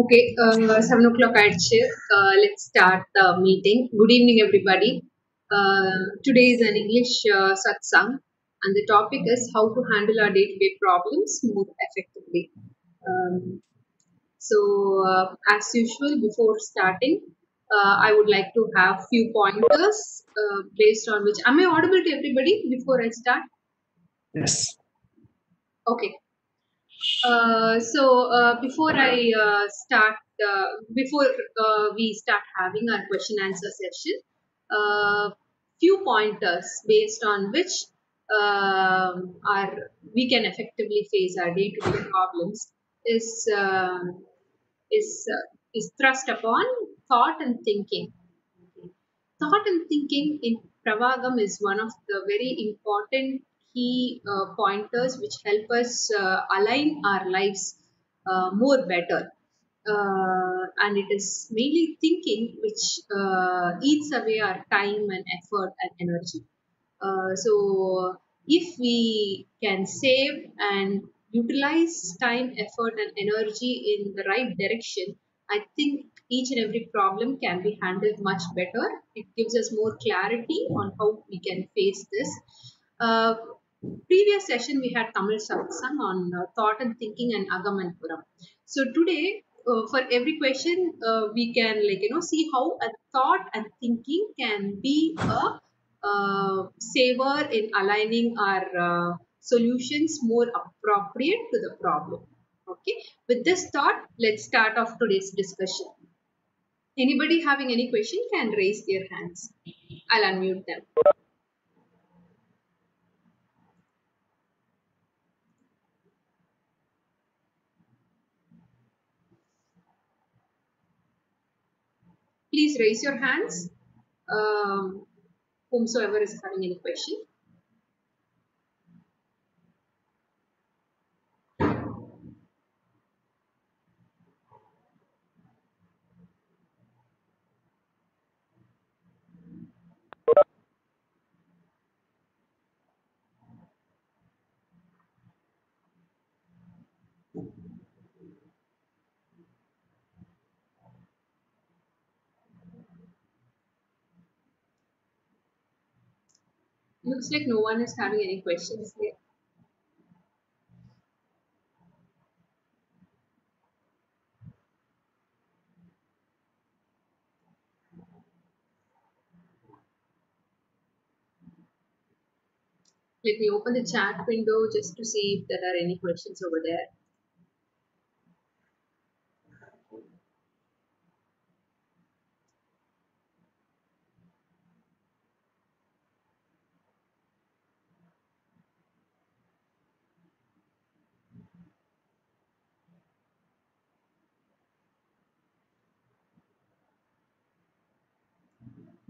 Okay, uh, 7 o'clock at shift. Uh, let's start the meeting. Good evening, everybody. Uh, today is an English uh, satsang, and the topic is how to handle our day to day problems more effectively. Um, so, uh, as usual, before starting, uh, I would like to have few pointers uh, based on which. Am I audible to everybody before I start? Yes. Okay. Uh, so uh, before I uh, start, uh, before uh, we start having our question answer session, uh, few pointers based on which um our we can effectively face our day-to-day problems is um is is thrust upon thought and thinking. Thought and thinking in Pravagam is one of the very important key uh, pointers which help us uh, align our lives uh, more better. Uh, and it is mainly thinking which uh, eats away our time and effort and energy. Uh, so, if we can save and utilize time, effort, and energy in the right direction, I think each and every problem can be handled much better. It gives us more clarity on how we can face this. Uh, previous session we had Tamil satsang on uh, thought and thinking and agam. So today, uh, for every question, uh, we can like you know see how a thought and thinking can be a uh, saver in aligning our uh, solutions more appropriate to the problem. Okay. With this thought, let's start off today's discussion. Anybody having any question can raise their hands. I'll unmute them. Please raise your hands. Um, whomsoever is having any question. Looks like no one is having any questions here. Let me open the chat window just to see if there are any questions over there.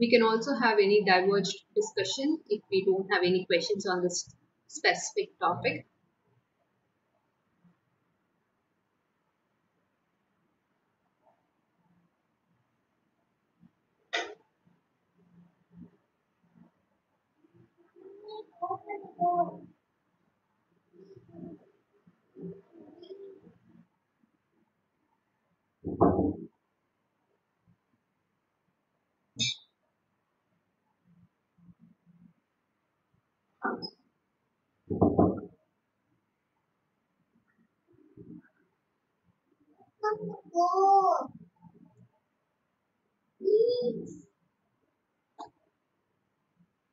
We can also have any diverged discussion if we don't have any questions on this specific topic.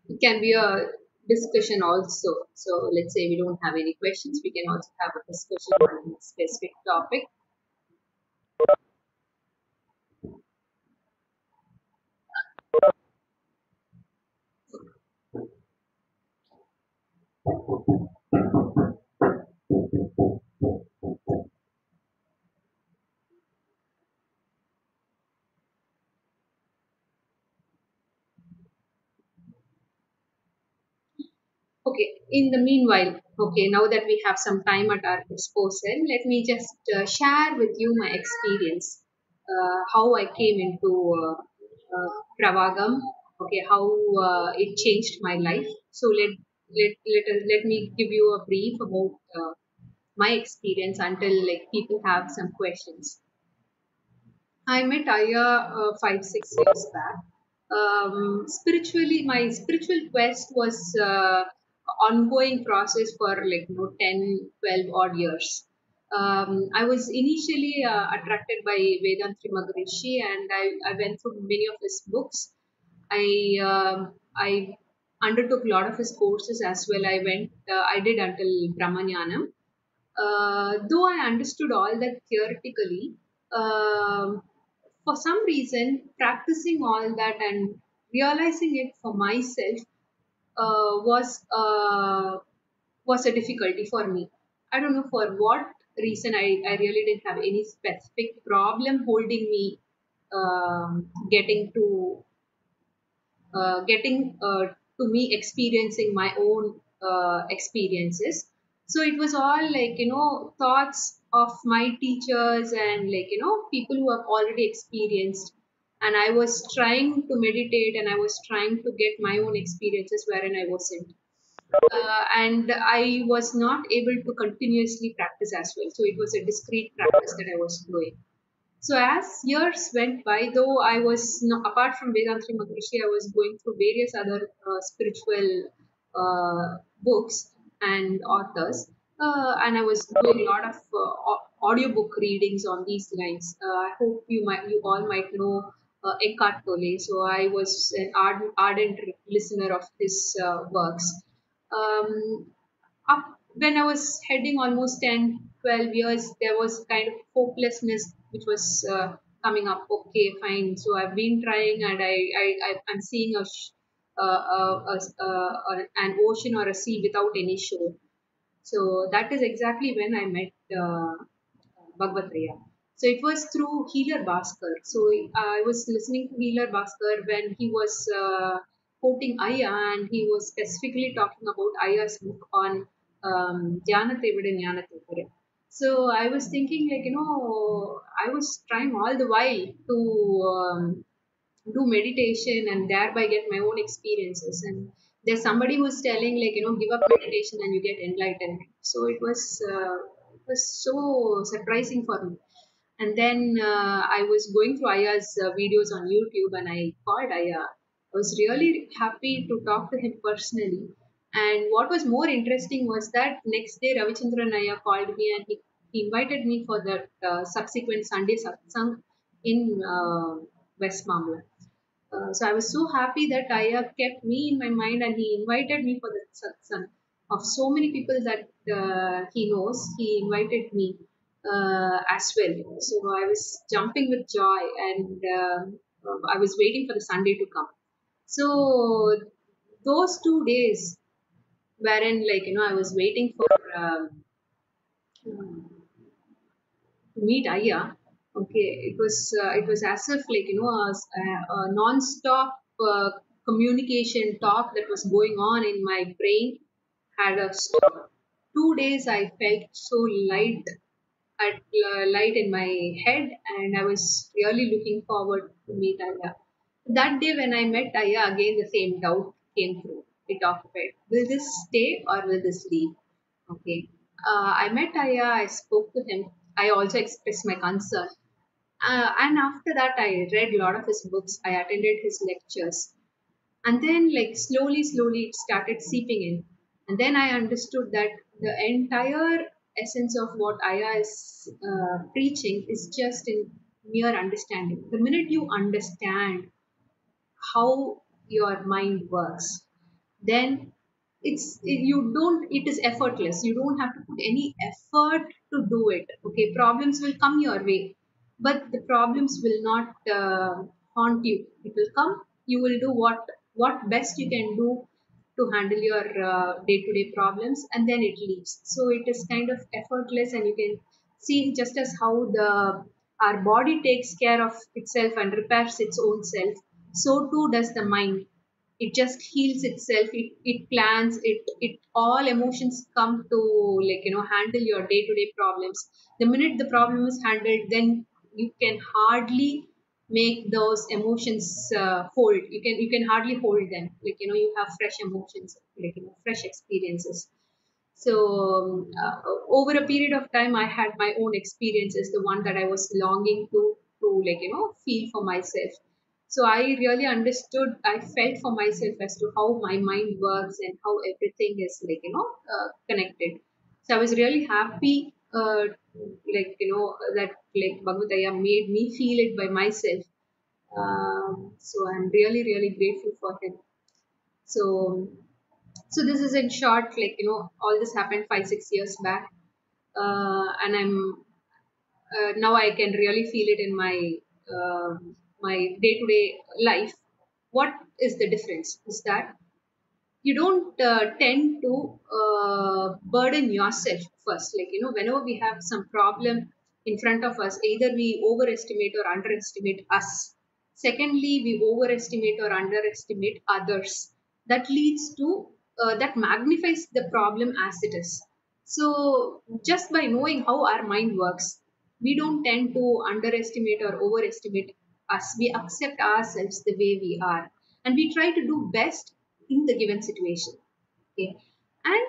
It can be a discussion also. So let's say we don't have any questions, we can also have a discussion on a specific topic. Okay, in the meanwhile, okay, now that we have some time at our disposal, let me just uh, share with you my experience, uh, how I came into uh, uh, Pravagam, okay, how uh, it changed my life. So let let let us let me give you a brief about uh, my experience until like people have some questions. I met Aya uh, five, six years back. Um, spiritually, my spiritual quest was uh, ongoing process for like you know 10, 12 odd years. Um, I was initially uh, attracted by Vethathiri Maharishi and I, I went through many of his books. I um I undertook a lot of his courses as well. I went, uh, I did until Brahmagnanam. Uh, though I understood all that theoretically, um, for some reason, practicing all that and realizing it for myself uh, was uh, was a difficulty for me. I don't know for what reason. I, I really didn't have any specific problem holding me um, getting to uh, getting uh, to me experiencing my own uh, experiences so it was all like you know thoughts of my teachers and like you know people who have already experienced and i was trying to meditate and i was trying to get my own experiences wherein i wasn't. Uh, and i was not able to continuously practice as well. So it was a discrete practice that i was doing. So as years went by, though I was apart from Vethathiri Maharishi, I was going through various other uh, spiritual uh, books and authors, uh, and I was doing a lot of uh, au- audiobook readings on these lines. Uh, I hope you might, you all might know uh, Eckhart Tolle. So I was an ardent, ardent listener of his uh, works. Um, up when I was heading almost 10, 12 years, there was kind of hopelessness which was uh, coming up. Okay, fine. So I've been trying and I, I, I I'm seeing a, uh, uh, a, uh, an ocean or a sea without any shore. So that is exactly when I met uh, Bhagavath Ayya. So it was through Healer Bhaskar. So I was listening to Healer Bhaskar when he was uh, quoting Aya and he was specifically talking about Aya's book on um, Dhyanate Vida Jnanate Vira. So I was thinking like, you know, I was trying all the while to um, do meditation and thereby get my own experiences and there's somebody who's telling like you know give up meditation and you get enlightened so it was uh, it was so surprising for me and then uh, i was going through aya's uh, videos on youtube and i called aya i was really happy to talk to him personally and what was more interesting was that next day ravichandran aya called me and he, he invited me for that uh, subsequent sunday satsang in uh, west Mambalam. Uh, so I was so happy that Aya kept me in my mind and he invited me for the satsang. Of so many people that uh, he knows, he invited me uh, as well. So I was jumping with joy and um, I was waiting for the Sunday to come. So those two days wherein like, you know, I was waiting for um, to meet Aya. Okay, it was uh, it was as if like you know a, a non-stop uh, communication talk that was going on in my brain had a stop. Two days I felt so light at uh, light in my head, and I was really looking forward to meet Aya. That day when I met Aya, again the same doubt came through. It occupied. Will this stay or will this leave? Okay. Uh, I met Aya. I spoke to him. I also expressed my concern. Uh, and after that, I read a lot of his books. I attended his lectures. And then, like, slowly, slowly, it started seeping in. And then I understood that the entire essence of what Aya is uh, preaching is just in mere understanding. The minute you understand how your mind works, then it's it, you don't it is effortless. You don't have to put any effort to do it. Okay problems will come your way but the problems will not uh, haunt you. It will come. You will do what what best you can do to handle your uh, day-to-day problems and then it leaves. So it is kind of effortless and you can see just as how the our body takes care of itself and repairs its own self so too does the mind. It just heals itself it, it plans it it all emotions come to like you know handle your day-to-day problems. The minute the problem is handled then you can hardly make those emotions uh, hold. You can you can hardly hold them. Like you know you have fresh emotions like you know fresh experiences. So um, uh, over a period of time i had my own experiences the one that i was longing to to like you know feel for myself. So i really understood i felt for myself as to how my mind works and how everything is like you know uh, connected. So i was really happy uh, like you know that like bhagavath ayya made me feel it by myself um, so i'm really really grateful for him so so this is in short like you know all this happened five six years back uh, and i'm uh, now I can really feel it in my uh, my day to day life. What is the difference? Is that you don't uh, tend to uh, burden yourself first. Like you know, whenever we have some problem in front of us, either we overestimate or underestimate us. Secondly, we overestimate or underestimate others. That leads to uh, that magnifies the problem as it is. So, just by knowing how our mind works, we don't tend to underestimate or overestimate us. We accept ourselves the way we are and we try to do best in the given situation. Okay. And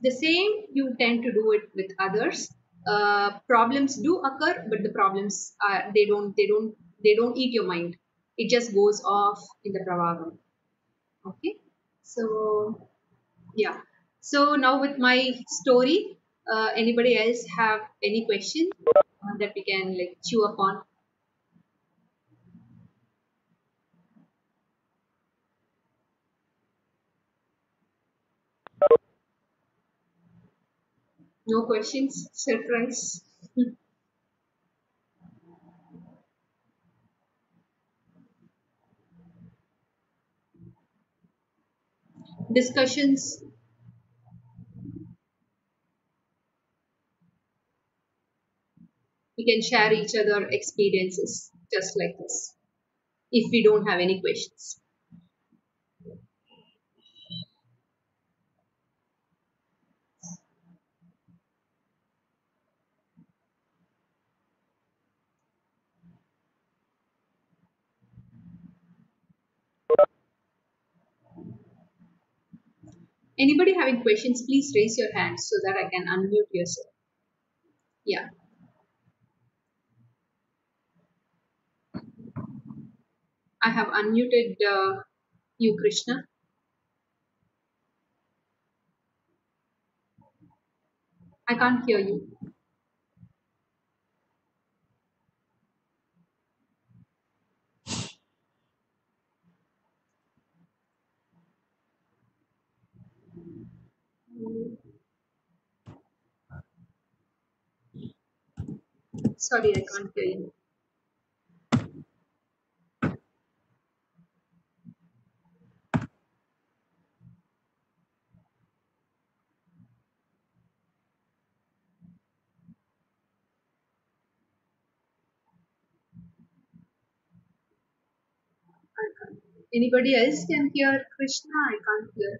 the same you tend to do it with others. Uh, problems do occur, but the problems are they don't they don't they don't eat your mind. It just goes off in the pravagam. Okay. So yeah. So now with my story, uh, anybody else have any question uh, that we can like chew upon? No questions? Surprise. Discussions. We can share each other experiences just like this if we don't have any questions. Anybody having questions, please raise your hand so that I can unmute yourself. Yeah. I have unmuted uh, you, Krishna. I can't hear you. Sorry, I can't hear you. Anybody else can hear Krishna? I can't hear.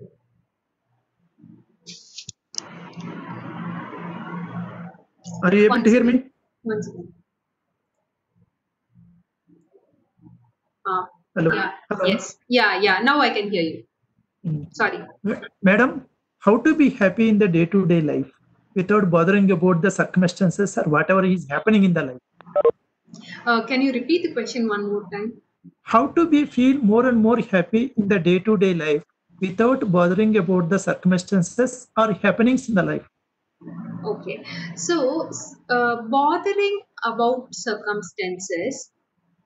Are you able to hear me? Second. One second. Hello. yeah. Hello. Yes. Yeah. Yeah. Now I can hear you. Mm. Sorry. Madam, how to be happy in the day-to-day life without bothering about the circumstances or whatever is happening in the life? Uh, can you repeat the question one more time? How to be feel more and more happy in the day-to-day life without bothering about the circumstances or happenings in the life? Okay. So, uh, bothering about circumstances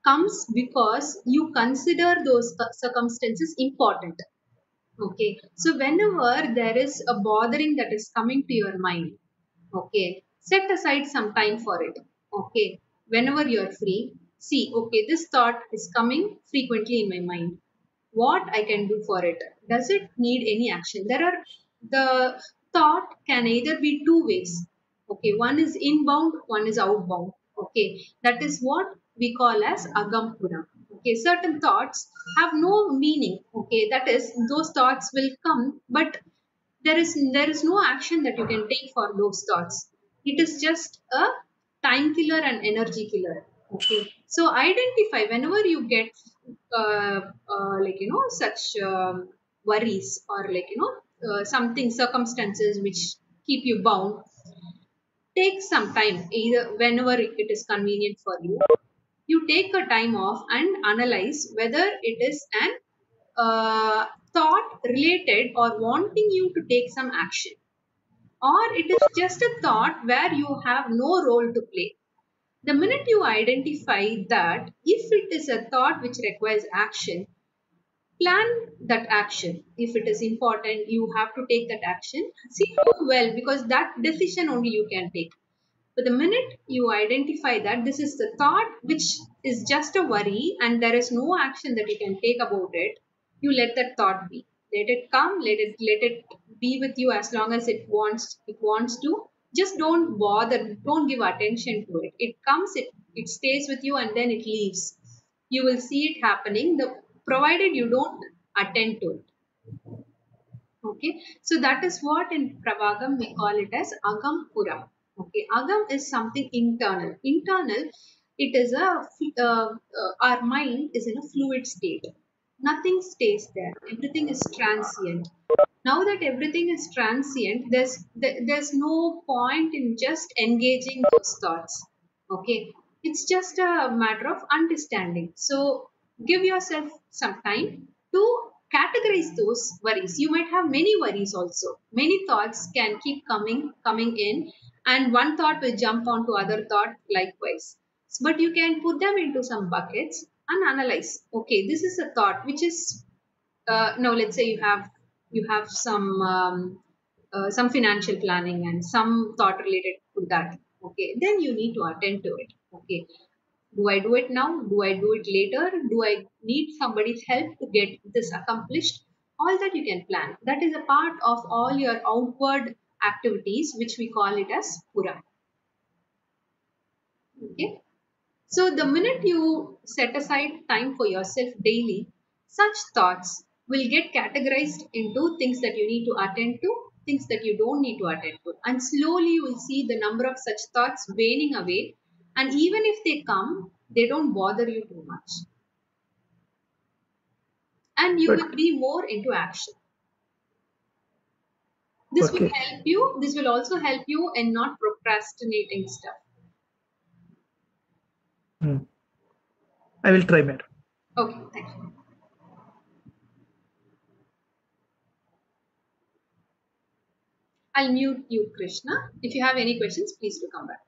comes because you consider those circumstances important. Okay. So, whenever there is a bothering that is coming to your mind, okay, set aside some time for it. Okay. Whenever you're free, see, okay, this thought is coming frequently in my mind. What I can do for it? Does it need any action? There are the thought can either be two ways. Okay, one is inbound, one is outbound. Okay, that is what we call as agampura. Okay, certain thoughts have no meaning. Okay, that is those thoughts will come, but there is there is no action that you can take for those thoughts. It is just a time killer and energy killer. Okay, so identify whenever you get uh, uh, like you know such um, worries or like you know uh, something circumstances which keep you bound take some time either whenever it is convenient for you. You take a time off and analyze whether it is an uh, thought related or wanting you to take some action. Or it is just a thought where you have no role to play. The minute you identify that if it is a thought which requires action plan that action. If it is important you have to take that action. See how well because that decision only you can take. But the minute you identify that this is the thought which is just a worry and there is no action that you can take about it you let that thought be. Let it come let it let it be with you as long as it wants it wants to. Just don't bother don't give attention to it. It comes it it stays with you and then it leaves. You will see it happening. The provided you don't attend to it. Okay? So that is what in pravagam we call it as agam puram. Okay? Agam is something internal. Internal it is a uh, uh, our mind is in a fluid state. Nothing stays there. Everything is transient. Now that everything is transient there's there's no point in just engaging those thoughts. Okay? It's just a matter of understanding. So give yourself some time to categorize those worries. You might have many worries also. Many thoughts can keep coming coming in and one thought will jump onto other thought likewise. But you can put them into some buckets and analyze. Okay this is a thought which is uh, now let's say you have you have some um, uh, some financial planning and some thought related to that. Okay then you need to attend to it. Okay do i do it now? Do i do it later? Do i need somebody's help to get this accomplished? All that you can plan. That is a part of all your outward activities which we call it as pura. Okay? So the minute you set aside time for yourself daily, such thoughts will get categorized into things that you need to attend to, things that you don't need to attend to. And slowly you will see the number of such thoughts waning away. And even if they come, they don't bother you too much. And you But- will be more into action. This will help you. This will also help you in not procrastinating stuff. Hmm. I will try, madam. Okay, thank you. I'll mute you, Krishna. If you have any questions, please do come back.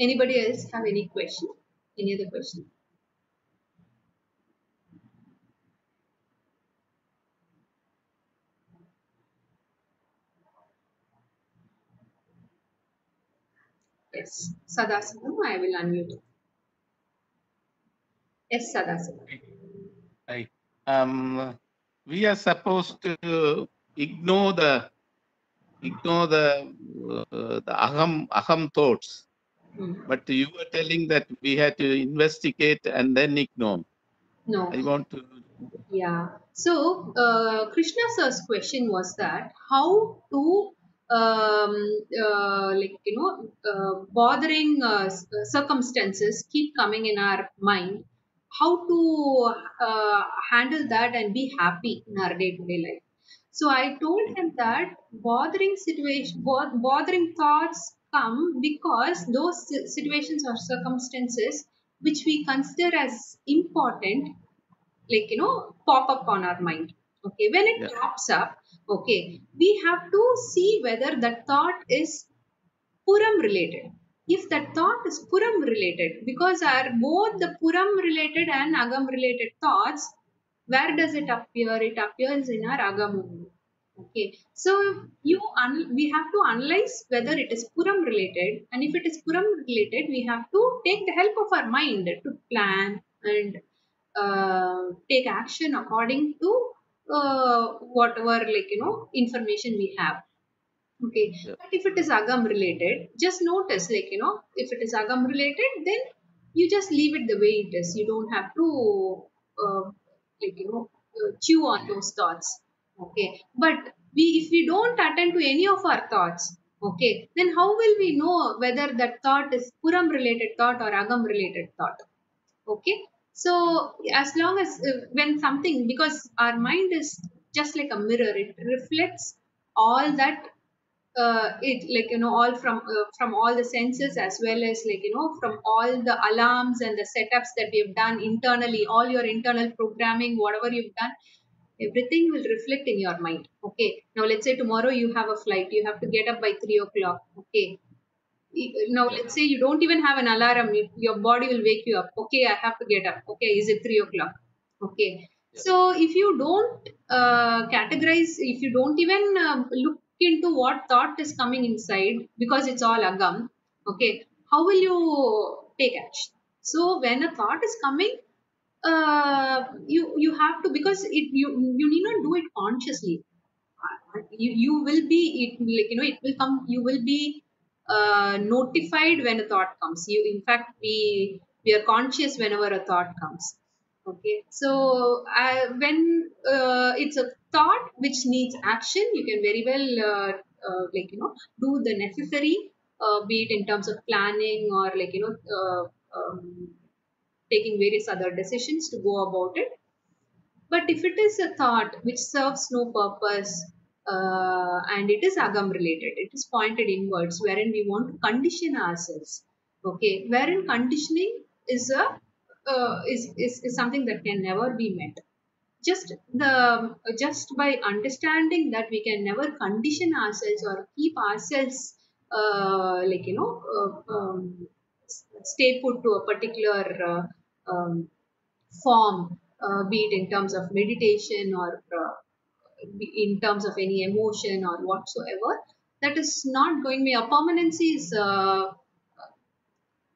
Anybody else have any question? Any other question? Yes, Sadasivam, I will unmute. Yes, Sadasivam. Right. Um, we are supposed to ignore the ignore the uh, the aham aham thoughts, Hmm. but you were telling that we had to investigate and then ignore. No. I want to. Yeah. So uh, Krishna sir's question was that how to um, uh, like you know uh, bothering uh, uh, circumstances keep coming in our mind. How to uh, handle that and be happy in our day to day life. So I told him that bothering situation, bothering thoughts come because those situations or circumstances which we consider as important like you know pop up on our mind okay? When it Yeah. pops up okay we have to see whether that thought is puram related. If that thought is puram related because are both the puram related and agam related thoughts where does it appear? It appears in our agam only okay. So you un- we have to analyze whether it is puram related and if it is puram related we have to take the help of our mind to plan and uh, take action according to uh, whatever like you know information we have. Okay. Yeah. but if it is agam related just notice like you know if it is agam related then you just leave it the way it is. You don't have to uh, like you know uh, chew on those thoughts okay but we if we don't attend to any of our thoughts Okay, then how will we know whether that thought is Puram related thought or Agam related thought? Okay, so as long as uh, when something, because our mind is just like a mirror, it reflects all that uh, it like you know all from uh, from all the senses as well as like you know from all the alarms and the setups that we have done internally all your internal programming whatever you've done everything will reflect in your mind okay? Now let's say tomorrow you have a flight you have to get up by three o'clock okay? Now let's say you don't even have an alarm your body will wake you up okay i have to get up okay is it three o'clock okay? So if you don't uh, categorize if you don't even uh, look into what thought is coming inside because it's all agam okay how will you take action? So when a thought is coming uh, you you have to because it you you need not do it consciously. You you will be it like you know it will come you will be uh, notified when a thought comes. You in fact we we are conscious whenever a thought comes. Okay? So uh, when uh, it's a thought which needs action you can very well uh, uh, like you know do the necessary be it in terms of planning or like you know uh, um, taking various other decisions to go about it but if it is a thought which serves no purpose uh, and it is agam related, it is pointed inwards, wherein we want to condition ourselves. Okay, wherein conditioning is a uh, is, is is something that can never be met. Just the just by understanding that we can never condition ourselves or keep ourselves uh, like you know uh, um, stay put to a particular uh, um, form, uh, be it in terms of meditation or uh, in terms of any emotion or whatsoever, that is not going to be a permanency is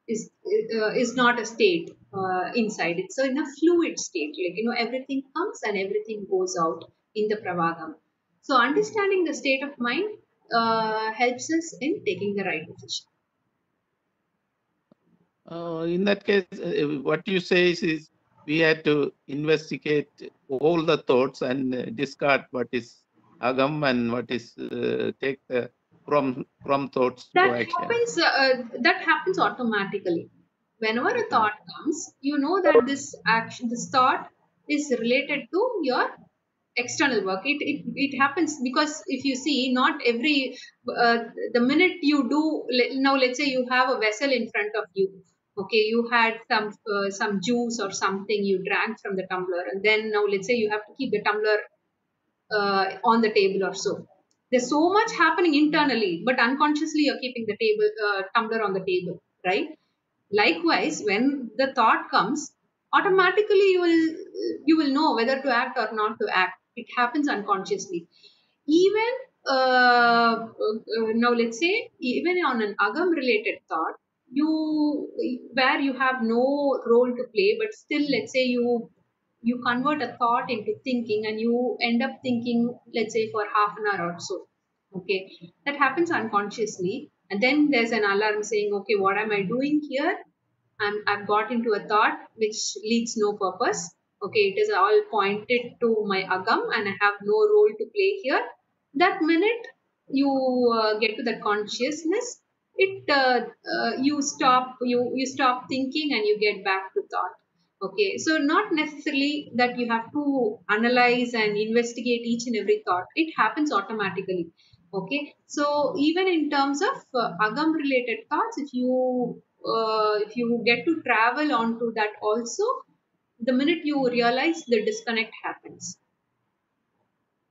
is is not a state uh, inside. So, in a fluid state. Like you know, everything comes and everything goes out in the pravagam. So understanding the state of mind uh, helps us in taking the right decision. Uh, in that case, uh, what you say is, is we had to investigate all the thoughts and uh, discard what is agam and what is uh, take the from from thoughts to that action. happens uh, that happens automatically whenever a thought comes you know that this action this thought is related to your external work it it, it happens because if you see not every uh, the minute you do now let's say you have a vessel in front of you okay you had some uh, some juice or something you drank from the tumbler and then now let's say you have to keep the tumbler uh, on the table or so. There's so much happening internally, but unconsciously you're keeping the table uh, tumbler on the table, right? Likewise, when the thought comes, automatically you will you will know whether to act or not to act. It happens unconsciously. Even uh, uh, now, let's say even on an agam related thought, you where you have no role to play, but still, let's say you you convert a thought into thinking and you end up thinking let's say for half an hour or so okay? That happens unconsciously. And then there's an alarm saying okay what am i doing here? I'm, i've got into a thought which leads no purpose okay? It is all pointed to my agam and i have no role to play here. That minute you uh, get to that consciousness it uh, uh, you stop you you stop thinking and you get back to thought Okay, so not necessarily that you have to analyze and investigate each and every thought. It happens automatically. Okay, so even in terms of uh, agam related thoughts, if you uh, if you get to travel onto that also, the minute you realize the disconnect happens.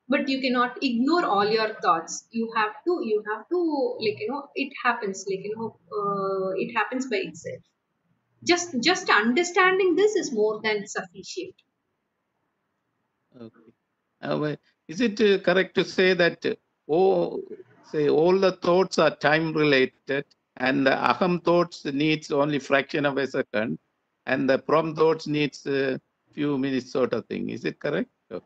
But you cannot ignore all your thoughts. You have to you have to like you know it happens like you know uh, it happens by itself just just understanding this is more than sufficient Okay. Uh, is it uh, correct to say that uh, all, say all the thoughts are time related and the aham thoughts needs only fraction of a second and the puram thoughts needs a few minutes sort of thing. Is it correct? Oh,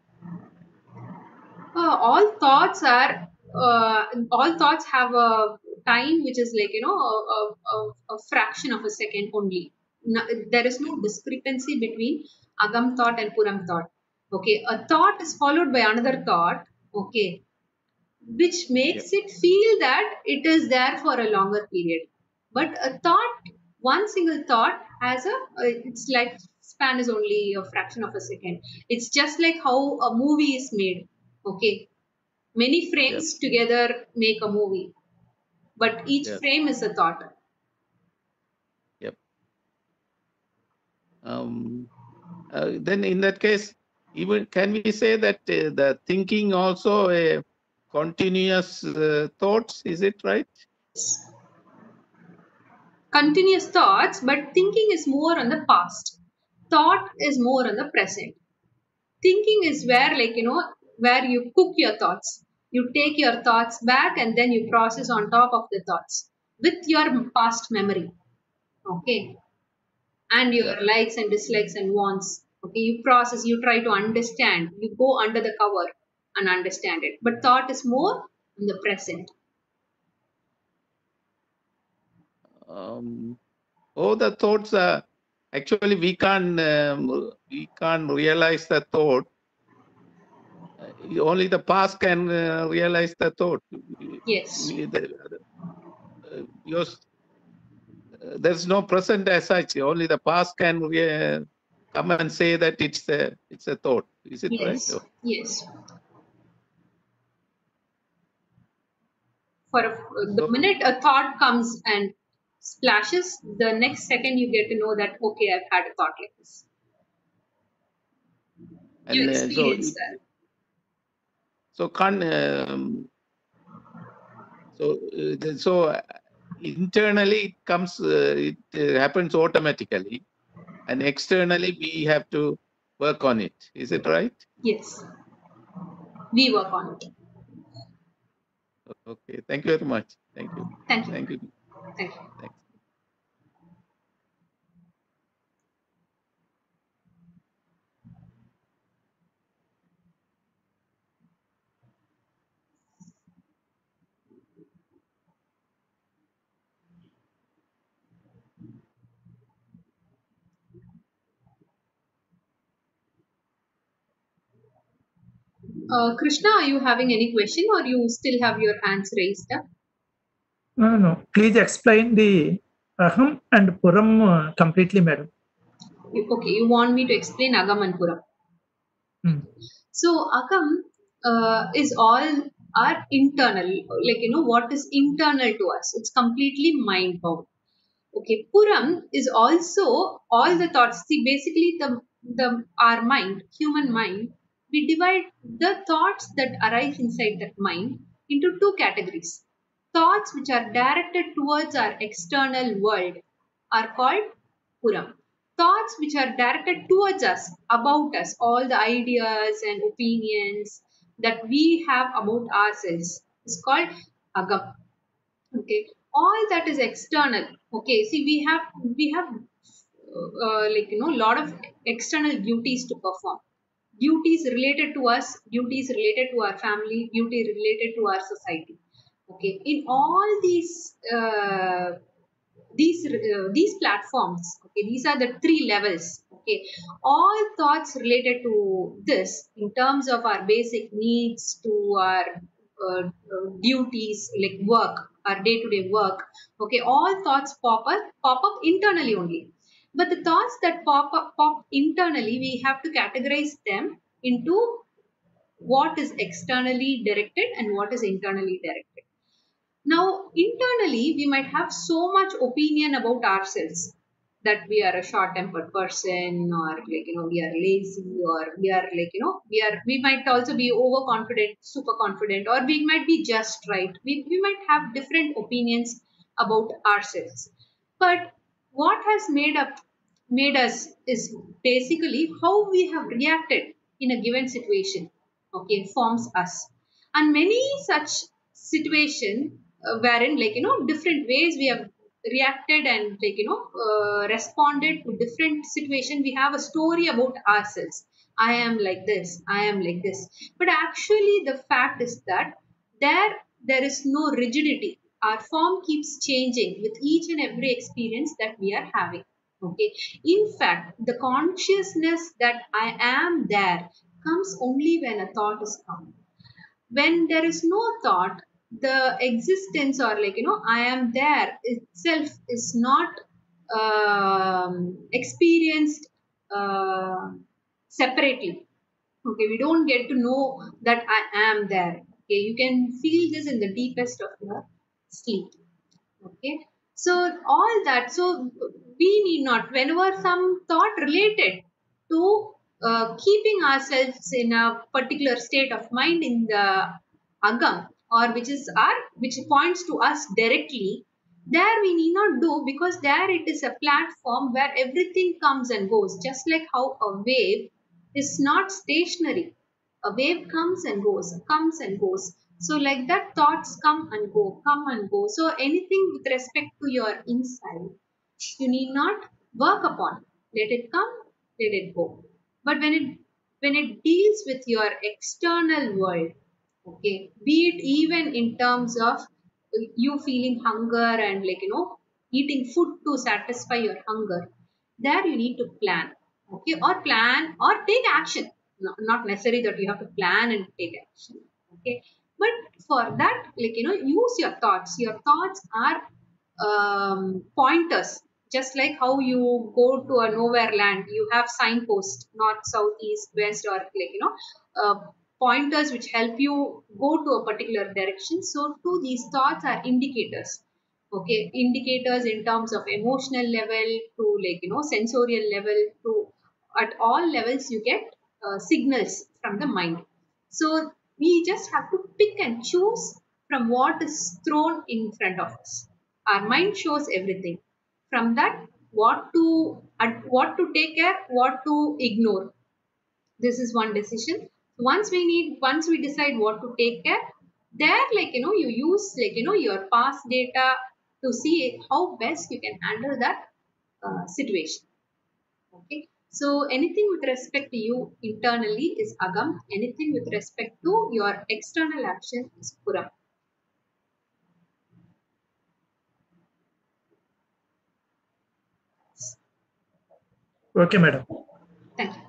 uh, all thoughts are uh, all thoughts have a time which is like you know a, a, a, fraction of a second only. No, there is no discrepancy between agam thought and puram thought. Okay a thought is followed by another thought okay which makes it feel that it is there for a longer period. But a thought one single thought has a it's like span is only a fraction of a second. It's just like how a movie is made okay? Many frames together make a movie but each frame is a thought Um, uh, then in that case, even can we say that uh, the thinking also a continuous uh, thoughts? Is it right? continuous thoughts but thinking is more on the past. Thought is more on the present. Thinking is where like you know where you cook your thoughts. You take your thoughts back and then you process on top of the thoughts with your past memory. Okay? And your likes and dislikes and wants. Okay? You process you try to understand. You go under the cover and understand it. But thought is more in the present. Um, all the thoughts are actually we can't um, we can't realize the thought. Uh, only the past can uh, realize the thought. yes uh, uh, there's no present as such. Only the past can rea- come and say that it's a it's a thought. Is it Yes, right? yes. For a, the minute a thought comes and splashes, the next second you get to know that okay, I've had a thought like this. You And uh, so experience it- that. So can um, so uh, so uh, internally it comes uh, it uh, happens automatically and externally we have to work on it. Is it right? Yes, we work on it. okay. Thank you very much. Thank you. Thank you. thank you. Thank you. thanks Uh, Krishna, are you having any question or you still have your hands raised up? No, no. Please explain the Aham and Puram uh, completely, madam. Okay, you want me to explain Agam and Puram. Hmm. So Agam uh, is all our internal, like you know, what is internal to us. It's completely mind bound. Okay, Puram is also all the thoughts. See, basically the the our mind, human mind, we divide the thoughts that arise inside that mind into two categories. Thoughts which are directed towards our external world are called Puram. Thoughts which are directed towards us, about us, all the ideas and opinions that we have about ourselves is called Agam. Okay, all that is external. Okay, see, we have we have uh, like you know lot of external duties to perform. Duties related to us, duties related to our family, duty related to our society. Okay, in all these uh, these uh, these platforms okay these are the three levels okay all thoughts related to this in terms of our basic needs to our uh, uh, duties like work our day to day work okay all thoughts pop up pop up internally only but the thoughts that pop up pop internally we have to categorize them into what is externally directed and what is internally directed now, internally, we might have so much opinion about ourselves that we are a short-tempered person, or like you know, we are lazy, or we are like you know, we are. We might also be overconfident, super confident, or we might be just right. We we might have different opinions about ourselves. But what has made up made us is basically how we have reacted in a given situation. Okay, forms us, and many such situation uh, wherein like you know different ways we have reacted and like you know uh, responded to different situation we have a story about ourselves. I am like this i am like this. But actually the fact is that there there is no rigidity our form keeps changing with each and every experience that we are having okay in fact the consciousness that i am there comes only when a thought is come when there is no thought, the existence or like you know, I am there itself is not um, experienced uh, separately. Okay, we don't get to know that I am there. Okay, you can feel this in the deepest of your sleep. Okay, so all that. So we need not whenever some thought related to uh, keeping ourselves in a particular state of mind in the agam or which is our which points to us directly there we need not do because there it is a platform where everything comes and goes just like how a wave is not stationary a wave comes and goes comes and goes so like that thoughts come and go come and go. So anything with respect to your inside you need not work upon. Let it come let it go. But when it when it deals with your external world okay be it even in terms of you feeling hunger and like you know eating food to satisfy your hunger there you need to plan okay or plan or take action. No, not necessary that you have to plan and take action okay but for that like you know use your thoughts. Your thoughts are um, pointers. Just like how you go to a nowhere land you have signpost north south east west or like you know uh, pointers which help you go to a particular direction. So too these thoughts are indicators. Okay? Indicators in terms of emotional level to like you know sensorial level to at all levels you get uh, signals from the mind. So we just have to pick and choose from what is thrown in front of us. Our mind shows everything. From that what to what to take care what to ignore. This is one decision. Once we need once we decide what to take care there like you know you use like you know your past data to see how best you can handle that uh, situation. Okay so anything with respect to you internally is agam anything with respect to your external action is puram Okay, madam. thank you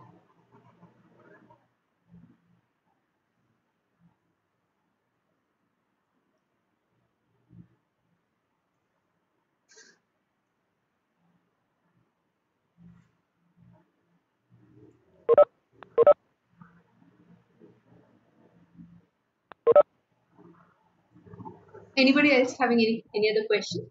Anybody else having any any other question?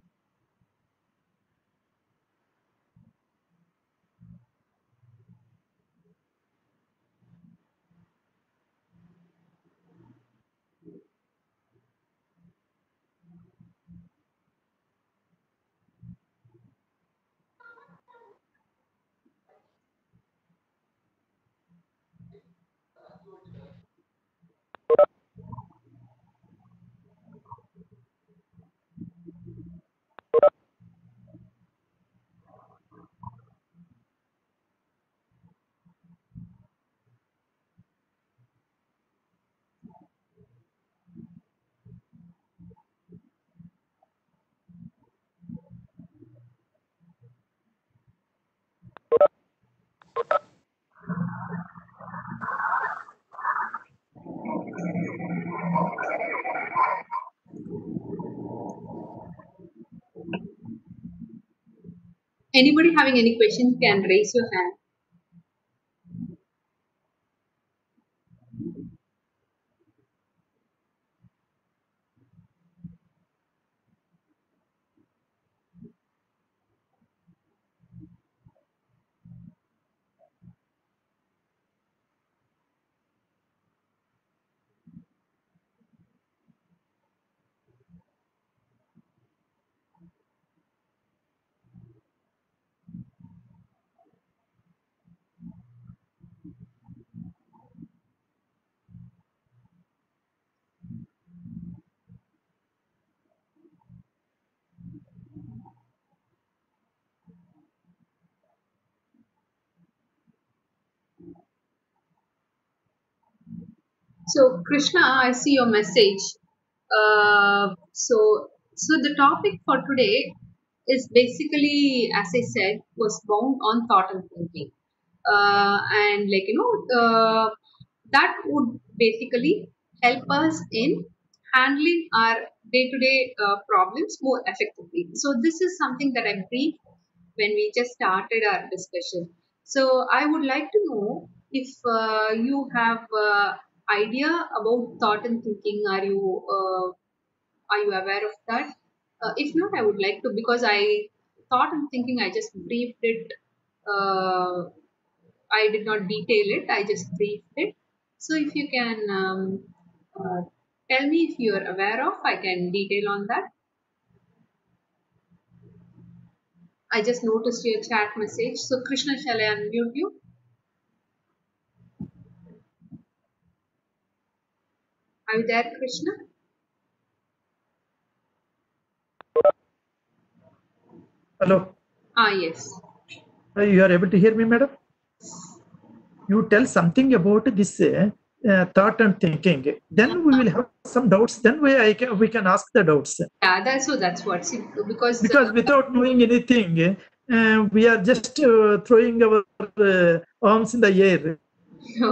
Anybody having any questions can raise your hand. So Krishna, I see your message. Uh, so so the topic for today is basically, as I said, was bound on thought and thinking, uh, and like you know, uh, that would basically help us in handling our day-to-day uh, problems more effectively. So this is something that I briefed when we just started our discussion. So I would like to know if uh, you have uh, idea about thought and thinking. Are you uh, are you aware of that? Uh, if not, I would like to because I thought and thinking. I just briefed it. Uh, I did not detail it. I just briefed it. So if you can um, uh, tell me if you are aware of, I can detail on that. I just noticed your chat message. So Krishna, shall I unmute you? Are you there, Krishna? Hello. Ah, yes. Uh, You are able to hear me, madam? You tell something about this uh, uh, thought and thinking. Then we will have some doubts. Then we, I can, we can ask the doubts. Yeah, that's so. That's what. Because Because without knowing anything, uh, we are just uh, throwing our uh, arms in the air.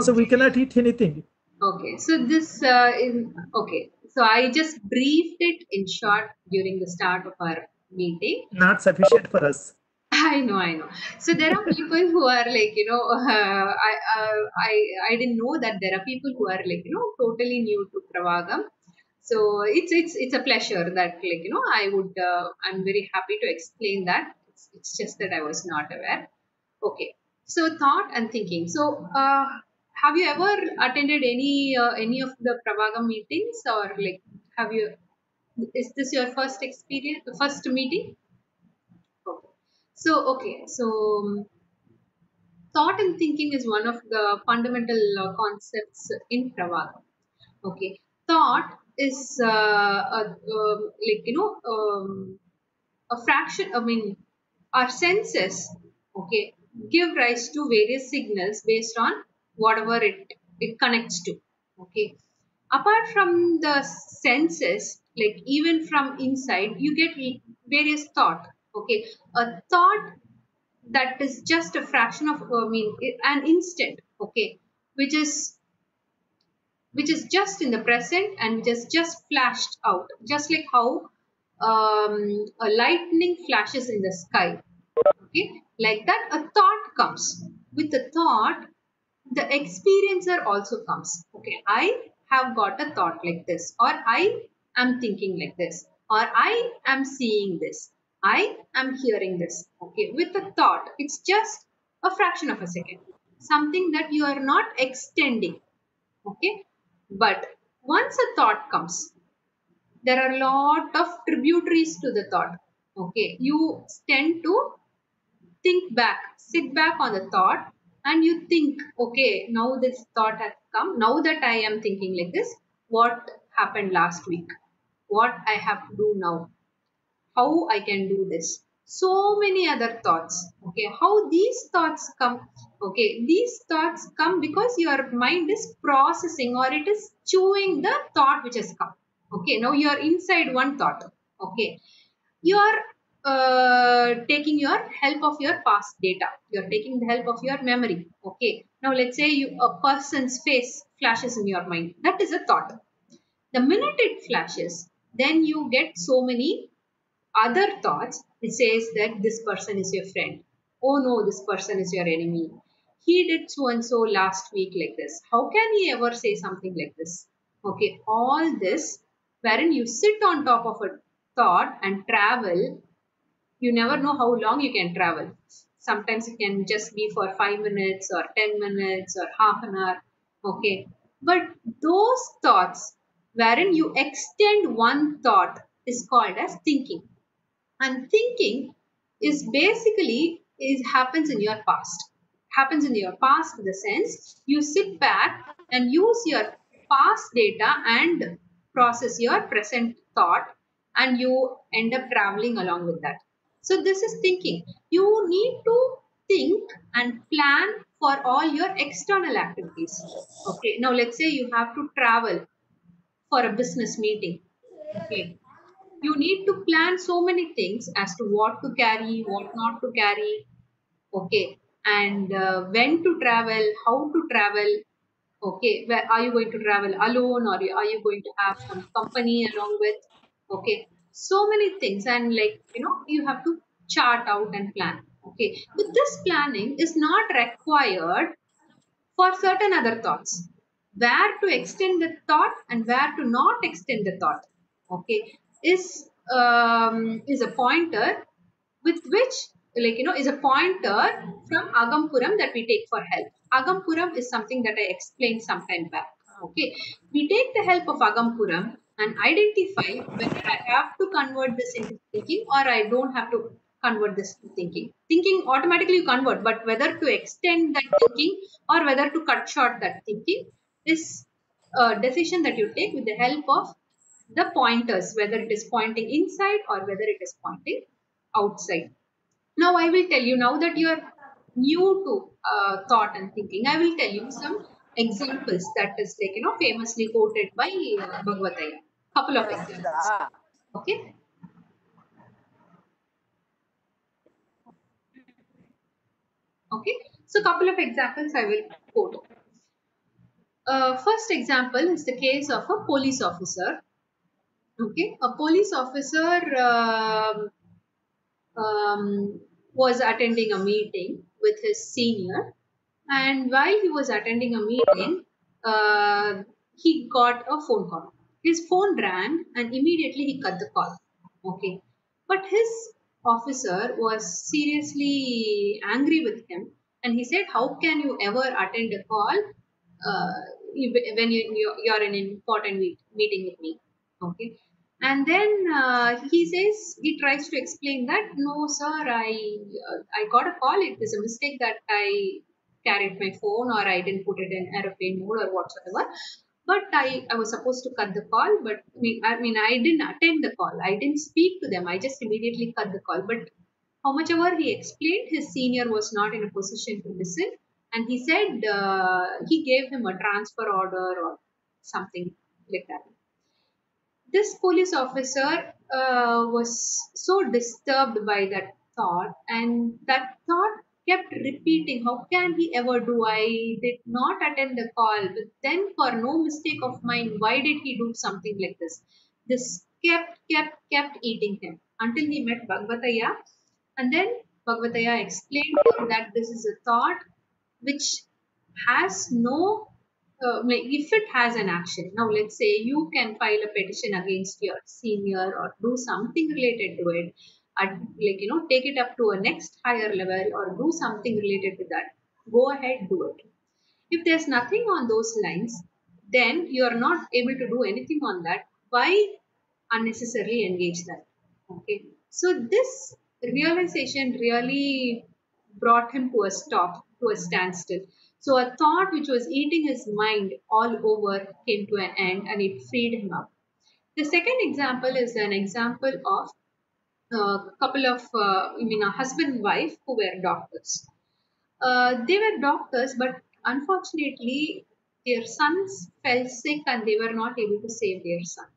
So we cannot eat anything. Okay, so this uh, is okay. So I just briefed it in short during the start of our meeting. Not sufficient for us. I know, I know. So there are people who are like, you know, uh, I, uh, I, I didn't know that there are people who are like, you know, totally new to Pravagam. So it's it's it's a pleasure that like you know I would uh, I'm very happy to explain that. It's, it's just that I was not aware. Okay, so thought and thinking. So uh, have you ever attended any uh, any of the Pravagam meetings or like have you? Is this your first experience? The First meeting? Okay. So, okay. So, um, thought and thinking is one of the fundamental uh, concepts in Pravagam. Okay. Thought is uh, a, um, like, you know, um, a fraction, I mean, our senses, okay, give rise to various signals based on whatever it, it connects to. Okay. Apart from the senses, like even from inside, you get various thought. Okay. A thought that is just a fraction of, I mean, an instant. Okay. Which is which is just in the present and which is just flashed out, just like how um, a lightning flashes in the sky. Okay, like that, a thought comes. With the thought, the experiencer also comes. Okay, I have got a thought like this, or I am thinking like this, or I am seeing this, I am hearing this. Okay, with the thought, it's just a fraction of a second, something that you are not extending. Okay, but once a thought comes, there are a lot of tributaries to the thought. Okay, you tend to think back, sit back on the thought, and you think, okay, now this thought has come. Now that I am thinking like this, what happened last week? What I have to do now? How I can do this? So many other thoughts. Okay, how these thoughts come? Okay, these thoughts come because your mind is processing or it is chewing the thought which has come. Okay, now you are inside one thought. Okay, you are uh, taking your help of your past data. You are taking the help of your memory. Okay, now let's say you a person's face flashes in your mind. That is a thought. The minute it flashes, then you get so many other thoughts. It says that this person is your friend. Oh no, this person is your enemy. He did so and so last week like this. How can he ever say something like this? Okay, all this wherein you sit on top of a thought and travel, you never know how long you can travel. Sometimes it can just be for five minutes or 10 minutes or half an hour. Okay, but those thoughts wherein you extend one thought is called as thinking. And thinking is basically is happens in your past. Happens in your past in the sense you sit back and use your past data and process your present thought and you end up traveling along with that. So this is thinking. You need to think and plan for all your external activities. Okay. Now let's say you have to travel for a business meeting. Okay. You need to plan so many things as to what to carry, what not to carry. Okay. And uh, when to travel, how to travel, Okay, where are you going to travel alone or are you going to have some company along with? Okay, so many things, and like you know, you have to chart out and plan. Okay, but this planning is not required for certain other thoughts. Where to extend the thought and where to not extend the thought. Okay, is um, is a pointer with which like you know is a pointer from Agampuram that we take for help. Agampuram is something that I explained some time back. Okay, we take the help of Agampuram and identify whether I have to convert this into thinking or I don't have to convert this to thinking. Thinking automatically you convert, but whether to extend that thinking or whether to cut short that thinking is a decision that you take with the help of the pointers, whether it is pointing inside or whether it is pointing outside. Now I will tell you now that you are new to uh, thought and thinking. I will tell you some examples that is like you know famously quoted by uh, Bhagavath Ayya. Couple of examples. Okay. Okay. So couple of examples I will quote. Uh, first example is the case of a police officer. Okay, a police officer um, um, was attending a meeting with his senior, and while he was attending a meeting, uh, he got a phone call. His phone rang, and immediately he cut the call. Okay, but his officer was seriously angry with him, and he said, "How can you ever attend a call uh, when you, you you're in an important meet, meeting with me?" Okay, and then uh, he says he tries to explain that no sir i uh, i got a call it is a mistake that i carried my phone or i didn't put it in airplane mode or whatsoever but i i was supposed to cut the call but i mean i mean i didn't attend the call. I didn't speak to them. I just immediately cut the call. But how much ever he explained his senior was not in a position to listen. And he said uh, he gave him a transfer order or something like that. This police officer uh, was so disturbed by that thought. And that thought kept repeating how can he ever do? I did not attend the call but then for no mistake of mine why did he do something like this? This kept kept kept eating him until he met bhagavath ayya and then bhagavath ayya explained that this is a thought which has no uh, if it has an action. Now let's say you can file a petition against your senior or do something related to it like you know take it up to a next higher level or do something related to that. Go ahead do it. If there's nothing on those lines then you are not able to do anything on that. Why unnecessarily engage that? Okay. So this realization really brought him to a stop to a standstill. So a thought which was eating his mind all over came to an end and it freed him up. The second example is an example of a couple of uh, i mean a husband and wife who were doctors uh, they were doctors, but unfortunately, their sons fell sick and they were not able to save their son.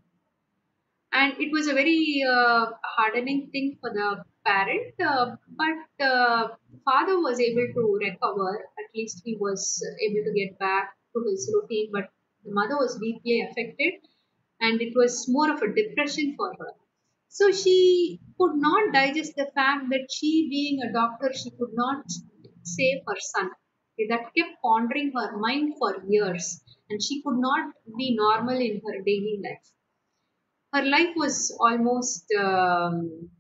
And it was a very uh, hardening thing for the parent, uh, but uh, father was able to recover. At least he was able to get back to his routine, but the mother was deeply affected, and it was more of a depression for her. So she could not digest the fact that she, being a doctor, she could not save her son. Okay, That kept pondering her mind for years, and she could not be normal in her daily life. Her life was almost um,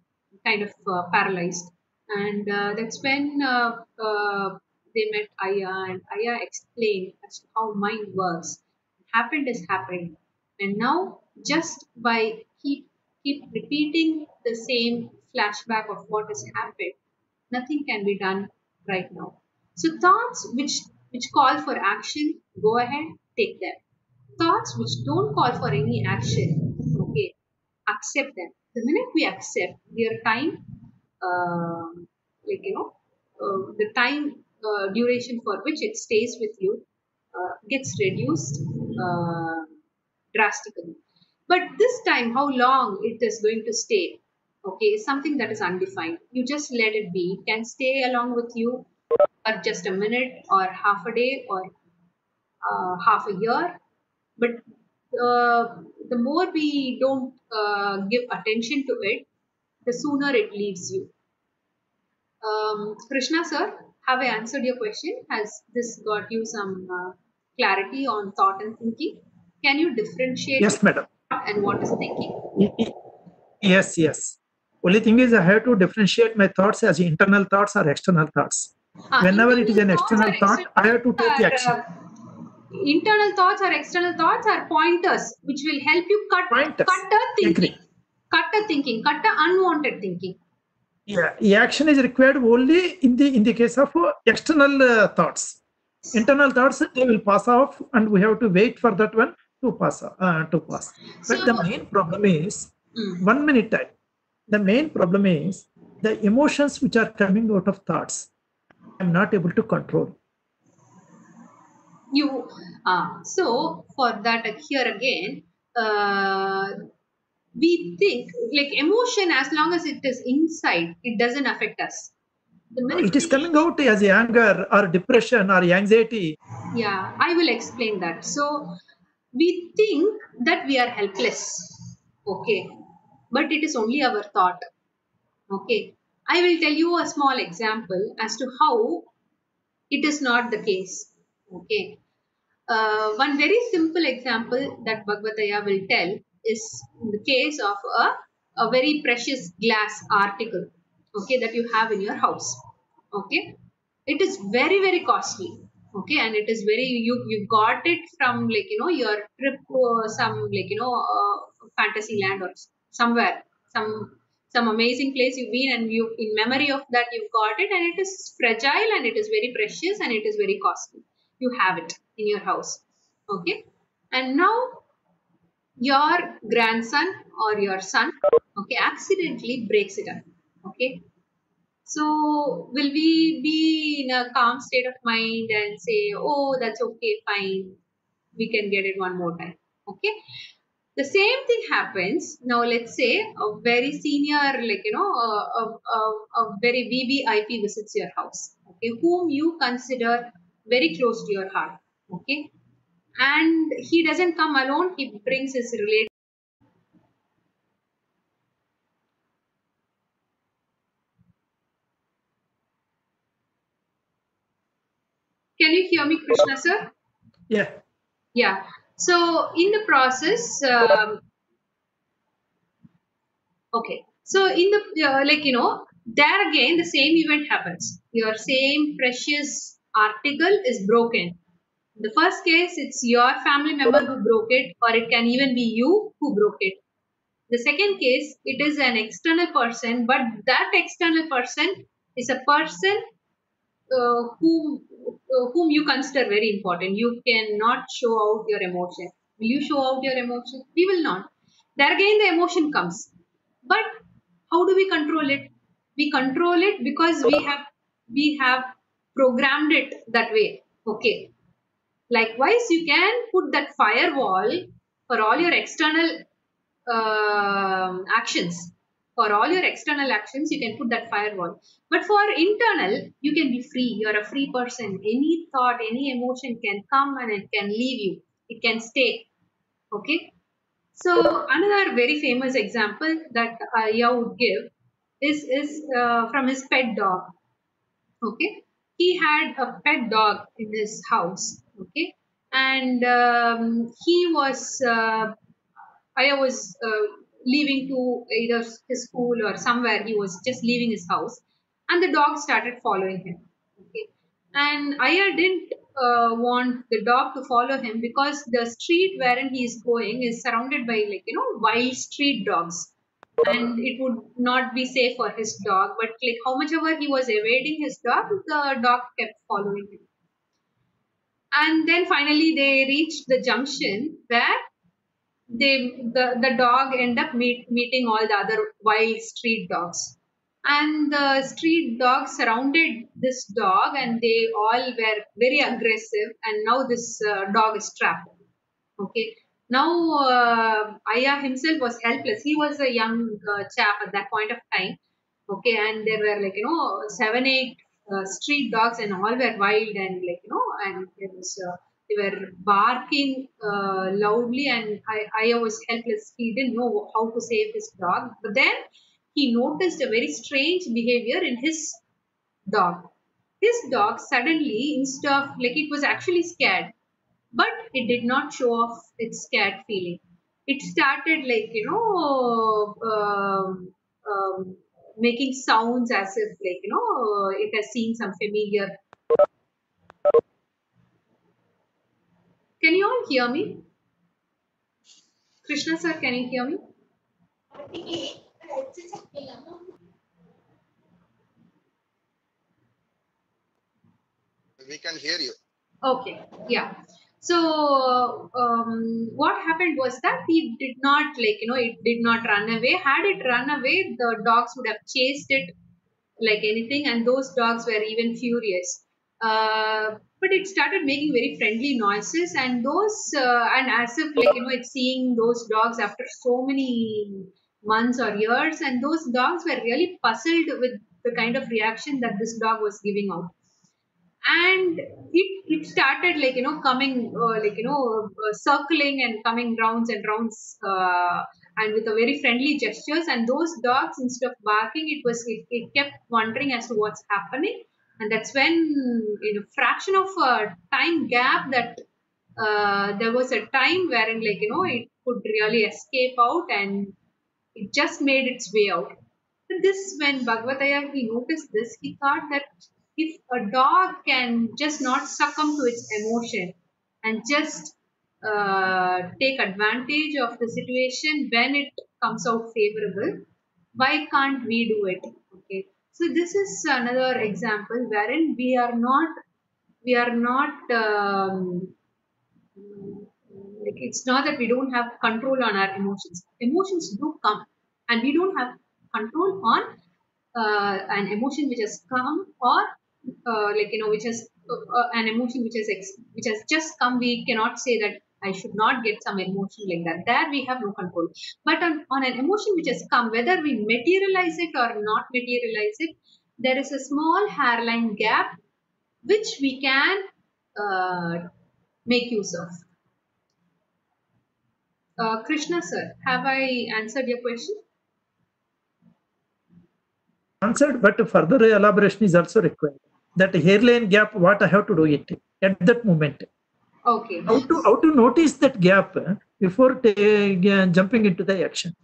kind of uh, paralyzed, and uh, that's when uh, uh, they met Ayya, and Ayya explained as to how mind works. Happened is happened, and now just by keep keep repeating the same flashback of what has happened, nothing can be done right now. So thoughts which which call for action, go ahead, take them. Thoughts which don't call for any action, okay, accept them. The minute we accept, their time, um like you know, uh, the time uh, duration for which it stays with you uh, gets reduced uh, drastically. But this time, how long it is going to stay, okay, is something that is undefined. You just let it be. It can stay along with you for just a minute or half a day or uh, half a year. But uh, the more we don't uh, give attention to it, the sooner it leaves you. Um, Krishna sir, have I answered your question? Has this got you some uh, clarity on thought and thinking? Can you differentiate Yes, madam. Thought and what is thinking? Yes, yes. Only thing is, I have to differentiate my thoughts as internal thoughts or external thoughts. Ah, Whenever it is an external thought, external I have to take the action. uh, internal thoughts or external thoughts are pointers which will help you cut Pointers. cut a thinking cut a thinking cut a unwanted thinking Yeah, the action is required only in the in the case of uh, external uh, thoughts. Internal thoughts they will pass off, and we have to wait for that one to pass uh, to pass. But the main problem is Mm. one minute time. The main problem is the emotions which are coming out of thoughts. I'm not able to control. you uh, so for that uh, here again uh, we think like emotion as long as it is inside it doesn't affect us It is coming out as anger or depression or anxiety. yeah i will explain that so we think that we are helpless okay? But it is only our thought okay? I will tell you a small example as to how it is not the case okay? Uh, one very simple example that bhagavath ayya will tell is the case of a, a very precious glass article okay that you have in your house okay? It is very very costly okay and it is very you you got it from like you know your trip to uh, some like you know uh, fantasy land or somewhere some some amazing place you've been and you in memory of that you've got it and it is fragile and it is very precious and it is very costly. You have it in your house. Okay? And now your grandson or your son okay accidentally breaks it up. Okay so will we be in a calm state of mind and say oh that's okay fine. We can get it one more time okay? The same thing happens. Now let's say a very senior like you know a, a, a, very vvip visits your house okay whom you consider very close to your heart okay? And he doesn't come alone. He brings his relative can you hear me krishna sir? Yeah. yeah. So in the process um, okay. So in the uh, like you know there again the same event happens. Your same precious article is broken. In the first case it's your family member who broke it or it can even be you who broke it. The second case it is an external person but that external person is a person uh, whom uh, whom you consider very important. You cannot show out your emotion. Will you show out your emotion? We will not. There again the emotion comes. But how do we control it? We control it because we have we have programmed it that way. Okay. Likewise you can put that firewall for all your external um actions for all your external actions you can put that firewall. But for internal you can be free. You're a free person. Any thought any emotion can come and it can leave you. It can stay. Okay? So another very famous example that Ayya would give is is uh, from his pet dog. Okay? He had a pet dog in his house. Okay? And um, he was uh, i was uh, leaving to either his school or somewhere he was just leaving his house. And the dog started following him okay? And ayya didn't uh, want the dog to follow him because the street wherein he is going is surrounded by like you know wild street dogs. And it would not be safe for his dog but like how much ever he was evading his dog the dog kept following him. And then finally they reached the junction where they the, the dog end up meet, meeting all the other wild street dogs. And the street dogs surrounded this dog and they all were very aggressive and now this uh, dog is trapped. Okay. Now uh, ayya himself was helpless. He was a young uh, chap at that point of time. Okay. And there were like you know seven eight uh, street dogs and all were wild and like you know and there was uh, they were barking uh, loudly, and I Ayya was helpless. He didn't know how to save his dog. But then he noticed a very strange behavior in his dog. His dog suddenly, instead of like it was actually scared, but it did not show off its scared feeling. It started like you know um, um, making sounds as if like you know it has seen some familiar. Can you all hear me? Krishna sir, can you hear me? We can hear you. Okay, yeah. So um, what happened was that he did not like you know it did not run away. Had it run away, the dogs would have chased it like anything, and those dogs were even furious. Uh, but it started making very friendly noises, and those uh, and as if like you know it's seeing those dogs after so many months or years, and those dogs were really puzzled with the kind of reaction that this dog was giving out. And it, it started like you know coming uh, like you know uh, circling and coming rounds and rounds uh, and with a very friendly gestures. And those dogs instead of barking it was it, it kept wondering as to what's happening and that's when in a fraction of a time gap that uh, there was a time wherein like you know it could really escape out and it just made its way out and this when bhagavath ayya he noticed this he thought that if a dog can just not succumb to its emotion and just uh, take advantage of the situation when it comes out favorable, why can't we do it? So this is another example wherein we are not we are not um, like it's not that we don't have control on our emotions. Emotions do come, and we don't have control on uh, an emotion which has come or uh, like you know which has uh, an emotion which has which has just come we cannot say that i should not get some emotion like that there we have no control but on, on an emotion which has come whether we materialize it or not materialize it there is a small hairline gap which we can uh, make use of uh, krishna sir have i answered your question answered, but further elaboration is also required. That hairline gap, what I have to do it at that moment. Okay How to how to notice that gap uh, before ta- uh, jumping into the action.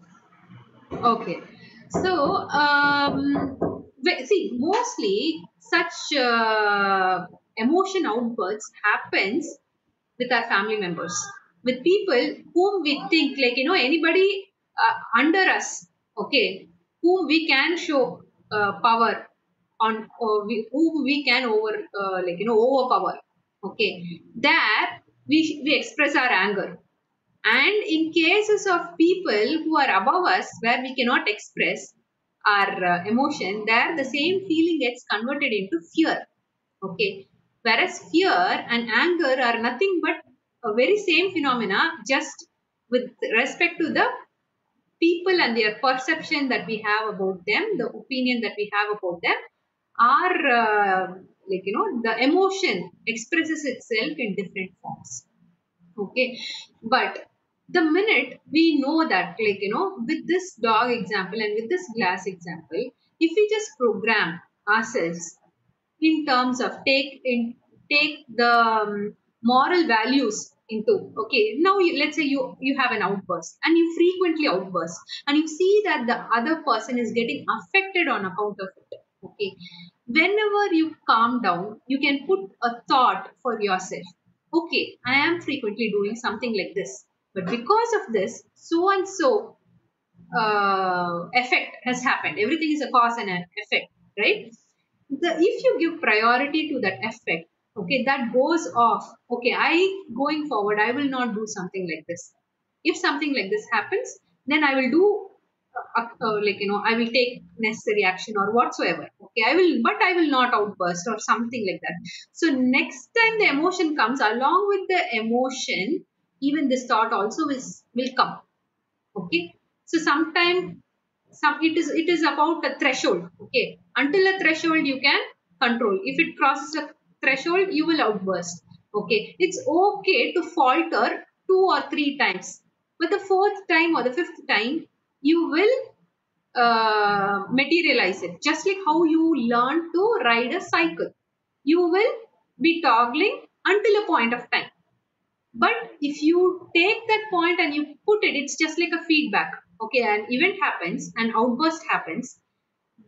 Okay. So, um, see, mostly such uh, emotion outbursts happens with our family members, with people whom we think, like, you know, anybody uh, under us, okay, whom we can show uh, power on, or we, whom we can over, uh, like, you know, overpower, okay. There, we, we express our anger and in cases of people who are above us, where we cannot express our uh, emotion, there the same feeling gets converted into fear. Okay. Whereas fear and anger are nothing but a very same phenomena, just with respect to the people and their perception that we have about them, the opinion that we have about them, are uh, like you know the emotion expresses itself in different forms. Okay? But the minute we know that like you know with this dog example and with this glass example if we just program ourselves in terms of take in take the um, moral values into okay now you, let's say you you have an outburst and you frequently outburst and you see that the other person is getting affected on account of it okay whenever you calm down you can put a thought for yourself okay, I am frequently doing something like this, but because of this, so and so uh, effect has happened. Everything is a cause and an effect, right? The, if you give priority to that effect, okay, that goes off. Okay, I going forward, I will not do something like this. If something like this happens, then I will do uh, like you know i will take necessary action or whatsoever okay? I will but i will not outburst or something like that. So next time the emotion comes along with the emotion even this thought also is will come okay? So sometime some it is it is about a threshold okay? Until a threshold you can control. If it crosses a threshold you will outburst Okay, it's okay to falter two or three times, but the fourth time or the fifth time, you will uh, materialize it. Just like how you learn to ride a cycle, you will be toggling until a point of time. But if you take that point and you put it, it's just like a feedback. Okay, an event happens, an outburst happens,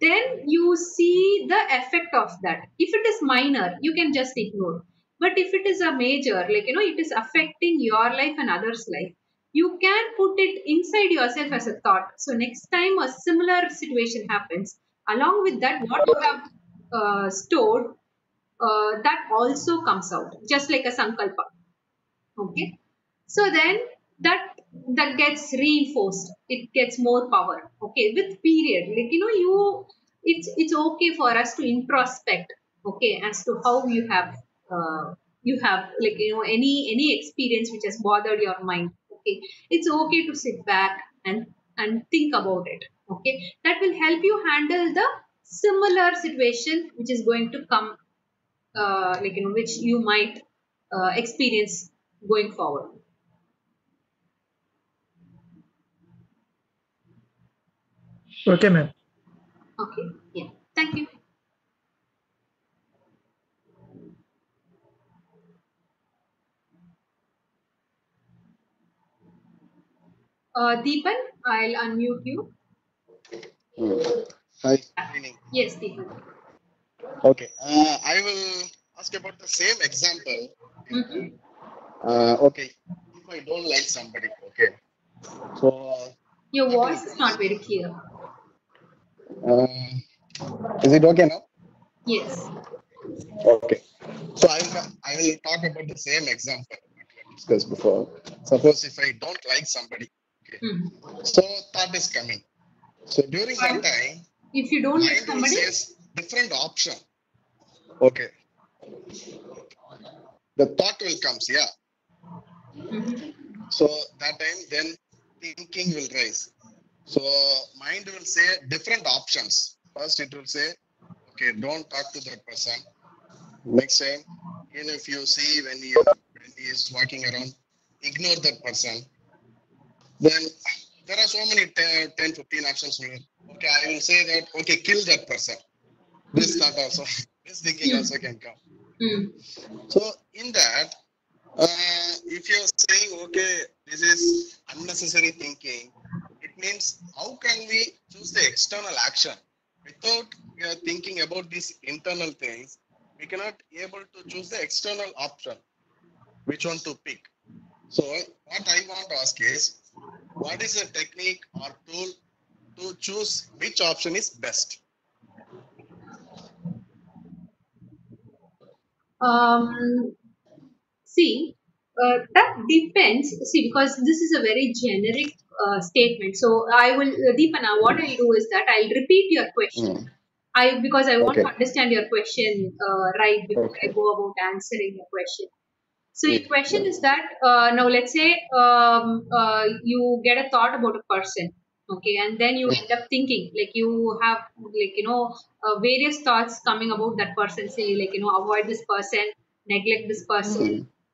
then you see the effect of that. If it is minor, you can just ignore. But if it is a major, like you know, it is affecting your life and others' life, you can put it inside yourself as a thought. So next time a similar situation happens, along with that, what you have uh, stored, uh, that also comes out, just like a sankalpa. Okay. So then that that gets reinforced. It gets more power. Okay, with period, like you know, you it's it's okay for us to introspect. Okay, as to how you have uh, you have like you know any any experience which has bothered your mind okay. It's okay to sit back and and think about it okay. That will help you handle the similar situation which is going to come uh, like you know which you might uh, experience going forward. Okay, ma'am. okay yeah. Thank you uh, Deepan, I'll unmute you. Hmm. Hi. Yes, Deepan. Okay, uh, I will ask about the same example. Mhm. Uh, okay, if I don't like somebody, okay. So, Your voice is not very clear. uh, is it okay now? Yes. Okay. So I will, I will talk about the same example we discussed before. Suppose if I don't like somebody, Mhm. So thought is coming. So during that time, If you don't will somebody, different option. Okay. The thought will comes, yeah. Mhm. So that time then thinking will rise. So mind will say different options. First it will say, okay, don't talk to that person. Next time, even if you see when he, when he is walking around, ignore that person. Then there are so many 10, 10 15 options. here. Okay, I will say that, okay, kill that person. This thought also, this thinking also can come. Mm. So in that, uh, if you're saying, okay, this is unnecessary thinking, it means how can we choose the external action without are thinking about these internal things? We cannot able to choose the external option, which one to pick. So what I want to ask is, what is a technique or tool to choose which option is best? Um, see, uh, that depends. See, because this is a very generic uh, statement. So I will, uh, Deepana, what I'll do is that I'll repeat your question. Hmm. I because I want to understand your question uh, right before I go about answering your question. So your question is that uh, now let's say um, uh, you get a thought about a person, okay, and then you end up thinking like you have like you know uh, various thoughts coming about that person. Say like you know avoid this person, neglect this person,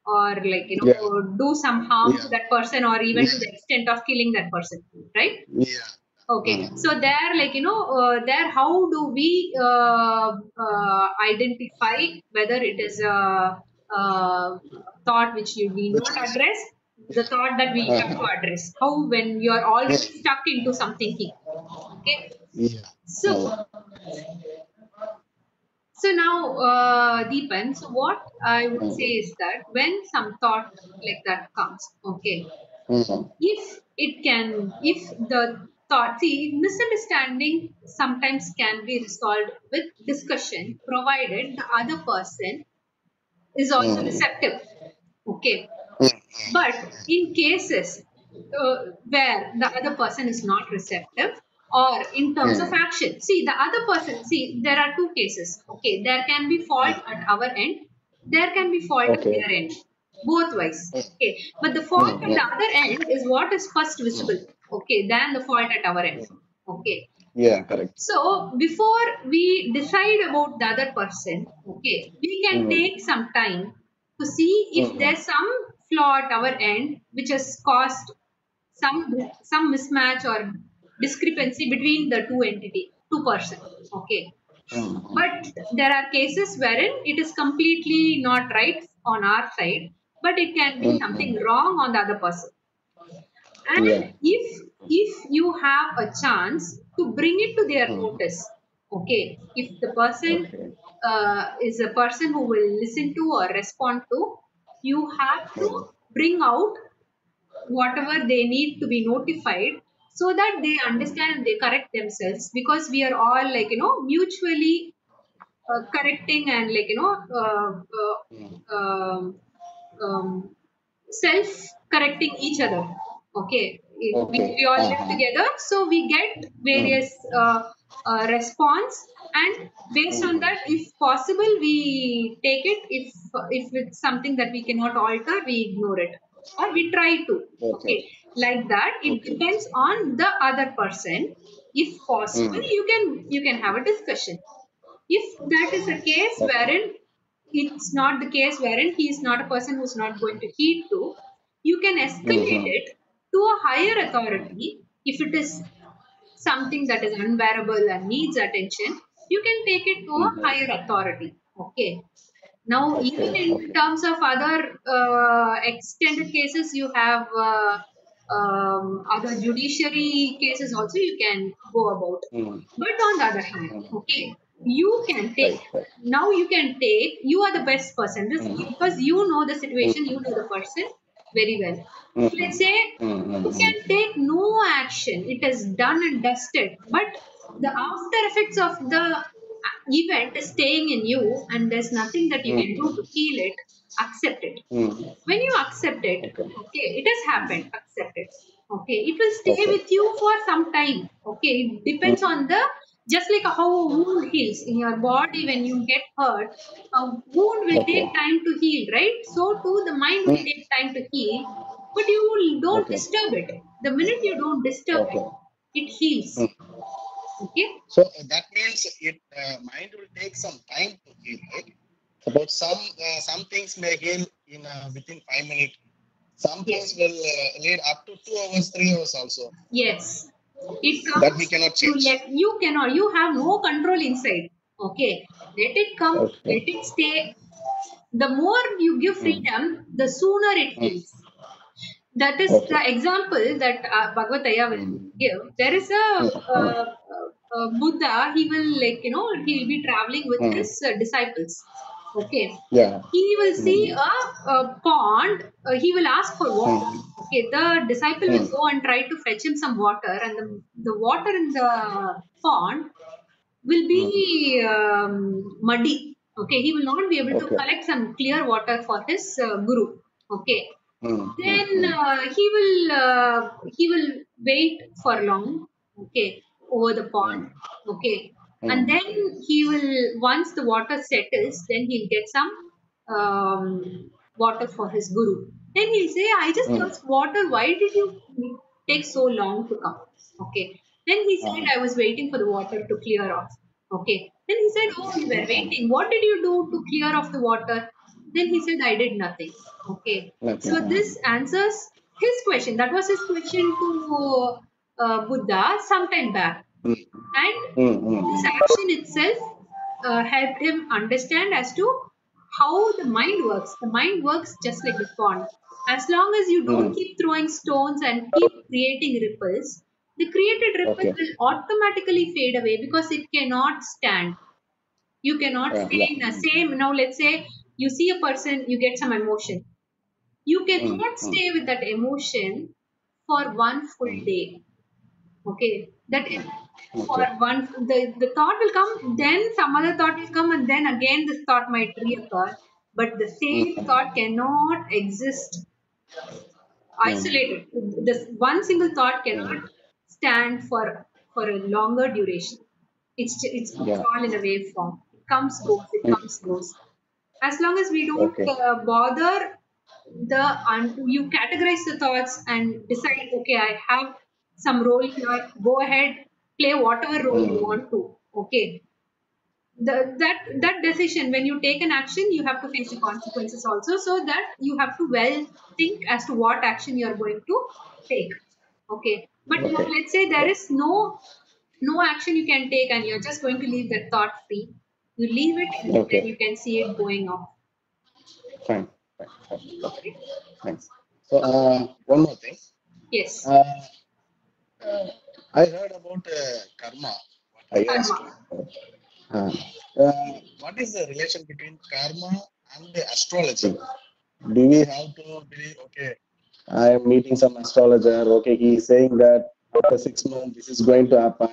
or like you know Yeah. do some harm to that person, or even to the extent of killing that person, right? Yeah. Okay, Mm. so there, like you know, uh, there, how do we uh, uh, identify whether it is a, uh thought which you need not address, the thought that we have to Uh-huh. address? How when you are already stuck into some thinking? Okay, Yeah. so so now, uh, Deepan, so what I would say is that when some thought like that comes, okay, Mhm. if it can if the thought see misunderstanding sometimes can be resolved with discussion provided the other person is also hmm. receptive okay. Mm. but in cases uh, where the other person is not receptive or in terms of hmm. action. See the other person see there are two cases. Okay there can be fault at our end there can be fault at their end. Both ways. Hmm. Okay. But the fault at the other end is what is first visible. Okay than the fault at our end. Okay Yeah, correct. so before we decide about the other person, okay, we can Mhm. take some time to see if Mhm. there's some flaw at our end which has caused some some mismatch or discrepancy between the two entity two person okay Mhm. but there are cases wherein it is completely not right on our side but it can be something wrong on the other person and Yeah. if if you have a chance to bring it to their Mhm. notice okay if the person Okay. uh, is a person who will listen to or respond to you have to bring out whatever they need to be notified so that they understand and they correct themselves because we are all like you know mutually uh, correcting and like you know uh, uh, Mhm. um, um, self correcting each other okay we, Okay. we all live Uh-huh. together so we get various uh, uh, response and based on that if possible we take it if if it's something that we cannot alter we ignore it or we try to Okay. okay like that it Okay. depends on the other person if possible Mm. you can you can have a discussion if that is a case wherein it's not the case wherein he is not a person who's not going to heed to you can escalate Mhm. it to a higher authority if it is something that is unbearable and needs attention you can take it to a Mhm. higher authority. Okay. Now even in terms of other uh, extended cases you have uh, um, other judiciary cases also you can go about. Mm. but on the other hand Mm. okay you can take now you can take you are the best person. Because you know the situation you know the person very well Mm. let's say Mm. Mm. you can take no action it is done and dusted but the after effects of the event is staying in you and there's nothing that you can do to heal it accept it Mm. when you accept it Okay. okay it has happened accept it okay it will stay Okay. with you for some time okay it depends on the just like how a wound heals in your body when you get hurt a wound will Okay. take time to heal right so too the mind will Mm. take time to heal but you don't Okay. disturb it the minute you don't disturb Okay. it it heals Mm. okay So that means it uh, mind will take some time to heal, right? About some uh, some things may heal in uh, within five minutes. Some yes things will uh, lead up to two hours, three hours also. Yes, it That we cannot change. let you cannot. You have no control inside. Okay, let it come. Okay. Let it stay. The more you give Mm. freedom, the sooner it heals. That is Okay. the example that uh, Bhagavath Ayya will Mm. give. There is a, uh, Buddha. He will like you know he will be traveling with Mm. his uh, disciples. Okay, Yeah. he will see Mm. a, a pond. Uh, he will ask for water. Mm. Okay, the disciple will Mm. go and try to fetch him some water, and the, the water in the pond will be um, muddy. Okay, he will not be able to collect some clear water for his uh, guru. Okay, Mm. then uh, he will uh, he will wait for long. Okay, over the pond. Okay, and Mm. then he will once the water settles, then he'll get some um, water for his guru. Then he'll say, "I just Mm. water. Why did you take so long to come?" Okay. Then he said, Uh-huh. "I was waiting for the water to clear off." Okay. Then he said, "Oh, you were waiting. What did you do to clear off the water?" Then he said, "I did nothing." Okay. Nothing. So this answers his question. That was his question to uh, Buddha sometime back. Mm. And Mm. Mm. this action itself uh, helped him understand as to how the mind works. The mind works just like the pond. As long as you don't Mm. keep throwing stones and keep creating ripples, the created ripple Okay. will automatically fade away because it cannot stand. You cannot Yeah, stay yeah. in the same. Now, let's say you see a person, you get some emotion. You cannot mm. stay with that emotion for one full day okay that for Okay. one the, the thought will come then some other thought will come and then again this thought might reoccur but the same Mm. thought cannot exist isolated this one single thought cannot stand for for a longer duration it's it's, it's Yeah. all in a wave form it comes goes it Mm. comes goes as long as we don't Okay. uh, bother the un- you categorize the thoughts and decide okay i have some role here go ahead play whatever role you Mm. want to okay the, that that decision when you take an action you have to face the consequences also so that you have to well think as to what action you are going to take okay but now Okay. let's say there is no no action you can take and you're just going to leave that thought free you leave it and Okay. then you can see it going off Fine. Fine. Fine. Okay. Thanks. So, uh, one more thing. yes Uh, Uh, I heard about uh, karma. What I asked Karma. Uh, what is the relation between karma and the astrology? Do we have to believe, okay, I am meeting some astrologer. Okay, he is saying that after six months this is going to happen.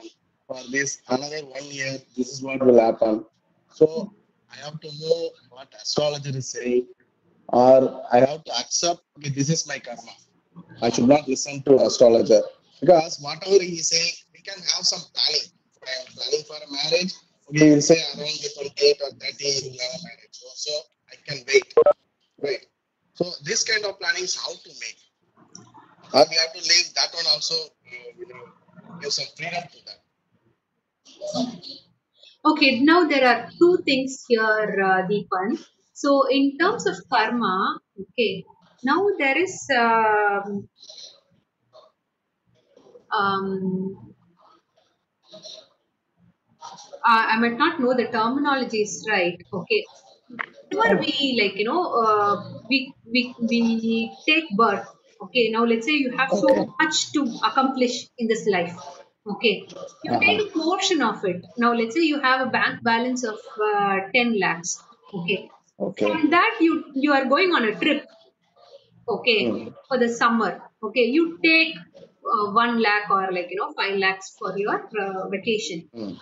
for this another one year, this is what will happen. So I have to know what astrologer is saying, or I have to accept, okay, this is my karma. I should not listen to astrologer because whatever he is saying, we can have some planning. If I am planning for a marriage, he will say around the 28 or 30, you will have a marriage. So, so I can wait. Right. So this kind of planning is how to make. Or we have to leave that one also, uh, you know, give some freedom to that. Okay, now there are two things here, uh, Deepan. So, in terms of karma, okay, now there is um, um, uh, I might not know the terminology is right. Okay, whenever we like you know uh, we we we take birth. Okay, now let's say you have so much to accomplish in this life. Okay, you take a portion of it. Now let's say you have a bank balance of uh, ten lakhs. Okay, okay. from that you you are going on a trip okay Hmm. for the summer okay you take uh, one lakh or like you know five lakhs for your uh, vacation Hmm.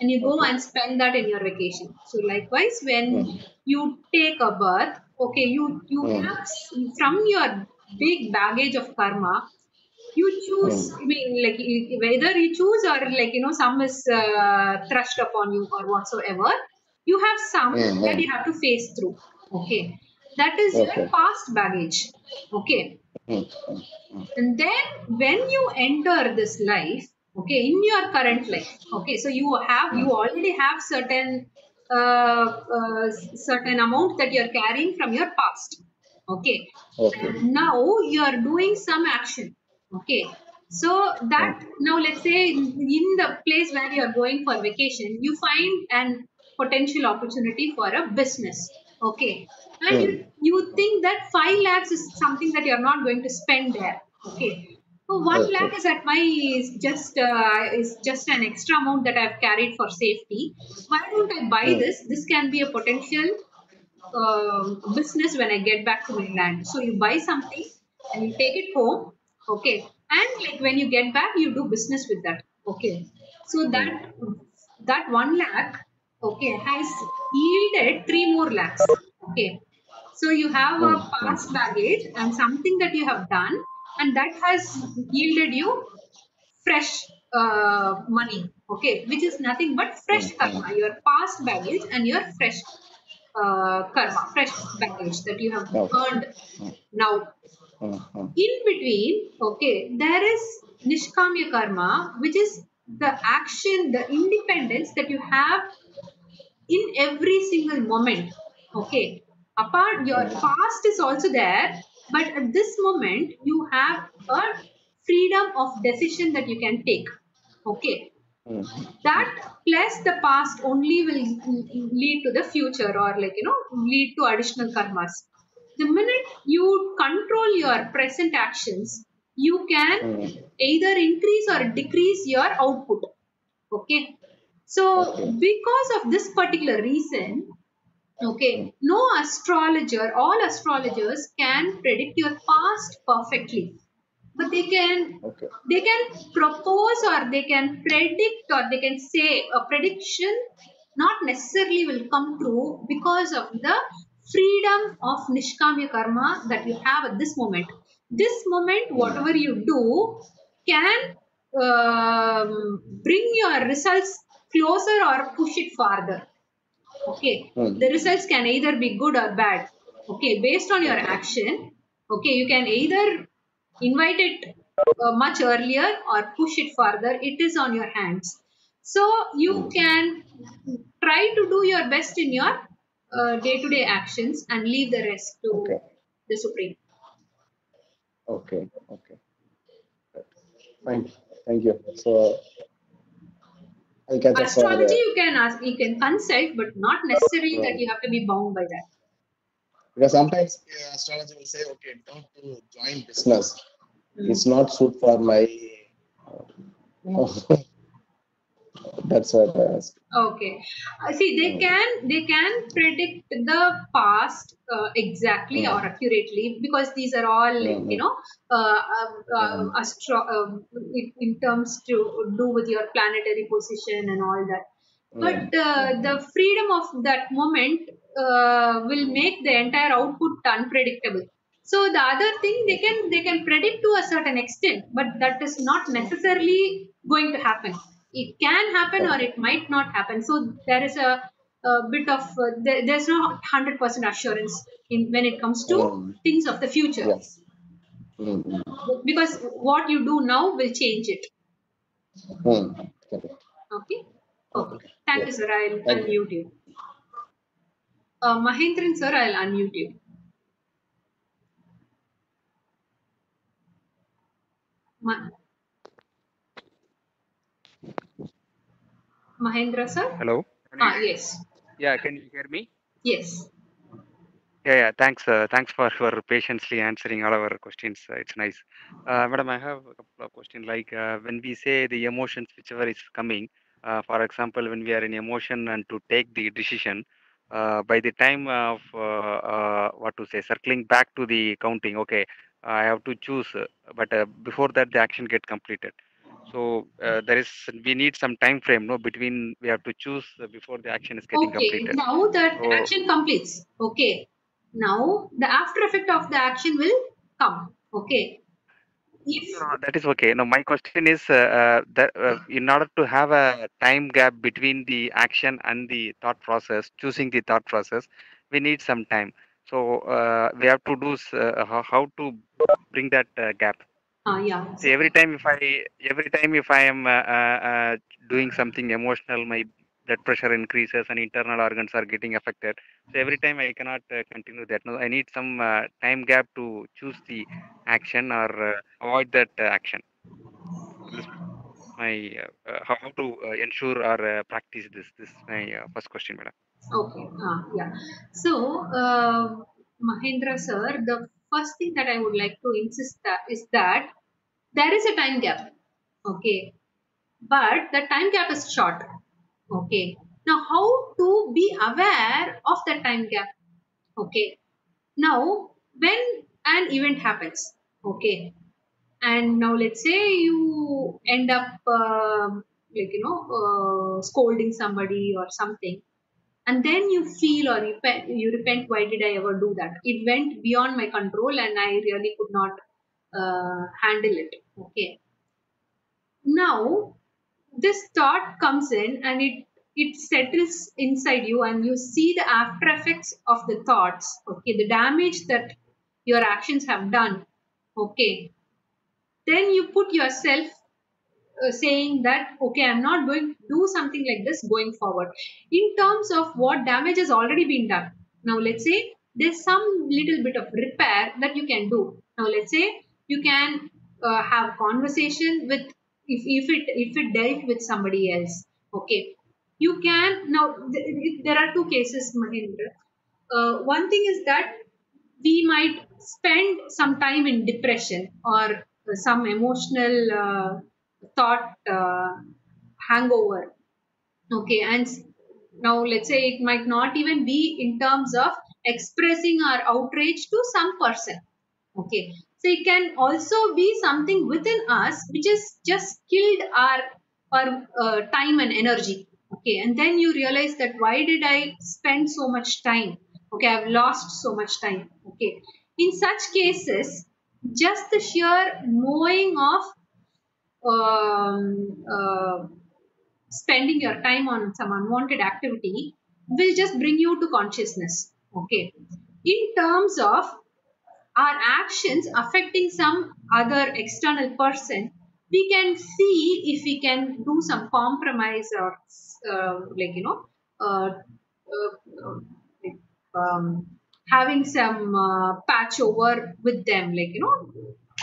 and you go and spend that in your vacation so likewise when Hmm. you take a birth okay you you Hmm. have from your big baggage of karma you choose i mean like you- whether you choose or like you know some is uh, thrust upon you or whatsoever you have some Hmm, that hmm. you have to face through okay that is your past baggage okay Hmm. Hmm. Hmm. And then when you enter this life okay in your current life okay so you have you already have certain uh, uh, certain amount that you're carrying from your past okay? Okay. and now you are doing some action okay? So that now let's say in the place where you are going for vacation you find an potential opportunity for a business okay and you, you think that 5 lakhs is something that you are not going to spend there okay so 1 Okay. lakh is at my is just uh, is just an extra amount that i've carried for safety why don't i buy Hmm. this this can be a potential um, business when I get back to my land. So you buy something and you take it home, okay, and like when you get back, you do business with that, okay. So that that one lakh, okay, has yielded three more lakhs, okay. So you have a past baggage and something that you have done, and that has yielded you fresh uh, money, okay, which is nothing but fresh karma, your past baggage and your fresh uh, karma, fresh baggage that you have Okay. earned now. In between, okay, there is nishkamya karma, which is the action, the independence that you have in every single moment. Okay, apart your past is also there, but at this moment you have a freedom of decision that you can take. Okay, Hmm. that plus the past only will lead to the future or like you know lead to additional karmas the minute you control your present actions you can Hmm. either increase or decrease your output okay so because of this particular reason okay. No astrologer all astrologers can predict your past perfectly. But they can Okay. they can propose or they can predict or they can say a prediction not necessarily will come true because of the freedom of nishkamya karma that you have at this moment. This moment whatever you do can um, bring your results closer or push it farther okay Hmm. the results can either be good or bad okay based on your action okay you can either invite it uh, much earlier or push it further it is on your hands So you can try to do your best in your uh, day-to-day actions and leave the rest to Okay. the supreme. Okay. Okay. Fine. Thank you. So I'll catch up for Astrology you can ask, you can consult, but not necessarily that you have to be bound by that. because sometimes uh, astrology will say, okay, don't do join business. It's not suit for my. Uh, that's what I asked. Okay. Uh, see, they can they can predict the past uh, exactly Mm. or accurately because these are all Mhm. you know uh, um, uh, Mm. astro um, in, in terms to do with your planetary position and all that. But uh, the freedom of that moment uh, will make the entire output unpredictable. So the other thing they can they can predict to a certain extent, but that is not necessarily going to happen. It can happen or it might not happen. So there is a, a bit of uh, there, there's no hundred percent assurance in when it comes to Mm. things of the future Yes. Mm, mm, because what you do now will change it. mm. Okay. Okay. Okay. Thank you, Yes. sir. I'll Thank you. unmute you. Uh, Mahendran, sir, I'll unmute you. Ma- Mahendra, sir? Hello. Ah, yes. Yeah, can you hear me? Yes. Yeah, yeah. Thanks. Uh, thanks for for patiently answering all our questions. Uh, it's nice. Uh, madam, I have a couple of questions. Like uh, when we say the emotions, whichever is coming. Uh, for example, when we are in emotion and to take the decision, uh, by the time of what to say, circling back to the counting. Okay, I have to choose, but uh, before that, the action get completed. So uh, there is we need some time frame, no, between we have to choose uh, before the action is getting Okay. completed. Now that So action completes. Okay. Now the after effect of the action will come. Okay. If No, that is okay. No, my question is uh, uh, that uh, in order to have a time gap between the action and the thought process, choosing the thought process, we need some time. So uh, we have to do uh, how, how to bring that uh, gap. Ah yeah. So every time if I every time if I am uh, uh, uh, doing something emotional, my blood pressure increases and internal organs are getting affected. So every time I cannot uh, continue that. No, I need some uh, time gap to choose the action or uh, avoid that uh, action. This my uh, uh, how to uh, ensure or uh, practice this. This is my uh, first question, madam. Okay. Ah, yeah. So, uh, Mahendra sir, the first thing that I would like to insist that is that there is a time gap. Okay. But the time gap is short. Okay. Now, how to be aware of the time gap? Okay. Now, when an event happens, okay, and now let's say you end up um like you know uh, scolding somebody or something and then you feel or you, you repent why did i ever do that? It went beyond my control and i really could not uh, handle it. Okay. Now this thought comes in and it it settles inside you and you see the after effects of the thoughts okay the damage that your actions have done okay. Then you put yourself uh, saying that okay i'm not going to do something like this going forward. In terms of what damage has already been done now let's say there's some little bit of repair that you can do. Now let's say you can uh, have conversation with if, if it if it dealt with somebody else okay. You can now th- th- there are two cases mahendra. Uh, one thing is that we might spend some time in depression or some emotional uh, thought uh, hangover. Okay and now let's say it might not even be in terms of expressing our outrage to some person. Okay so it can also be something within us which has just killed our our uh, time and energy. Okay and then you realize that why did i spend so much time? Okay i've lost so much time. Okay in such cases just the sheer mowing of um, uh, spending your time on some unwanted activity will just bring you to consciousness okay? In terms of our actions affecting some other external person we can see if we can do some compromise or uh, like you know uh, uh, um, having some uh, patch over with them like you know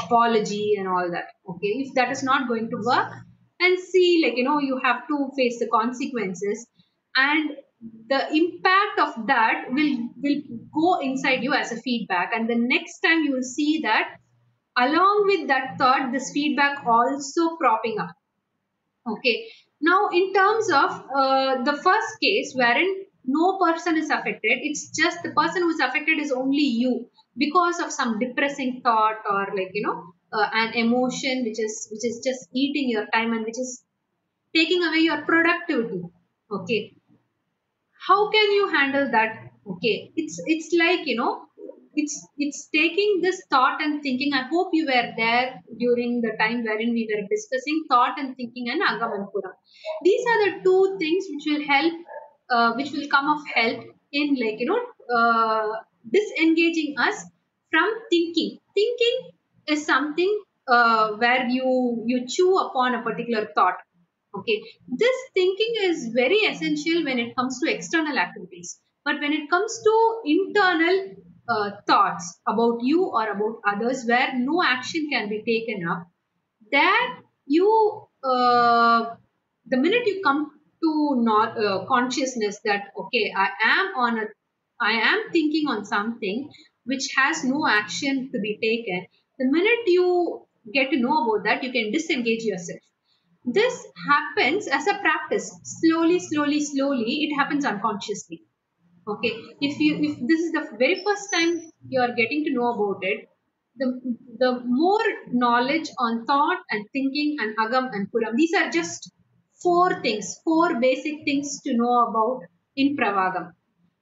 apology and all that okay? If that is not going to work and see like you know you have to face the consequences and the impact of that will will go inside you as a feedback and the next time you will see that along with that thought this feedback also propping up okay? Now in terms of uh, the first case wherein no person is affected it's just the person who is affected is only you because of some depressing thought or like you know uh, an emotion which is which is just eating your time and which is taking away your productivity. Okay. How can you handle that? Okay. It's it's like you know it's it's taking this thought and thinking i hope you were there during the time wherein we were discussing thought and thinking and agam and these are the two things which will help uh, which will come of help in like you know uh, disengaging us from thinking. Thinking is something uh, where you you chew upon a particular thought okay? This thinking is very essential when it comes to external activities. But when it comes to internal uh, thoughts about you or about others where no action can be taken up there you uh, the minute you come to not uh, consciousness that okay i am on a i am thinking on something which has no action to be taken. The minute you get to know about that you can disengage yourself. This happens as a practice. Slowly slowly slowly it happens unconsciously. Okay? If you if this is the very first time you are getting to know about it the the more knowledge on thought and thinking and agam and puram these are just four things four basic things to know about in pravagam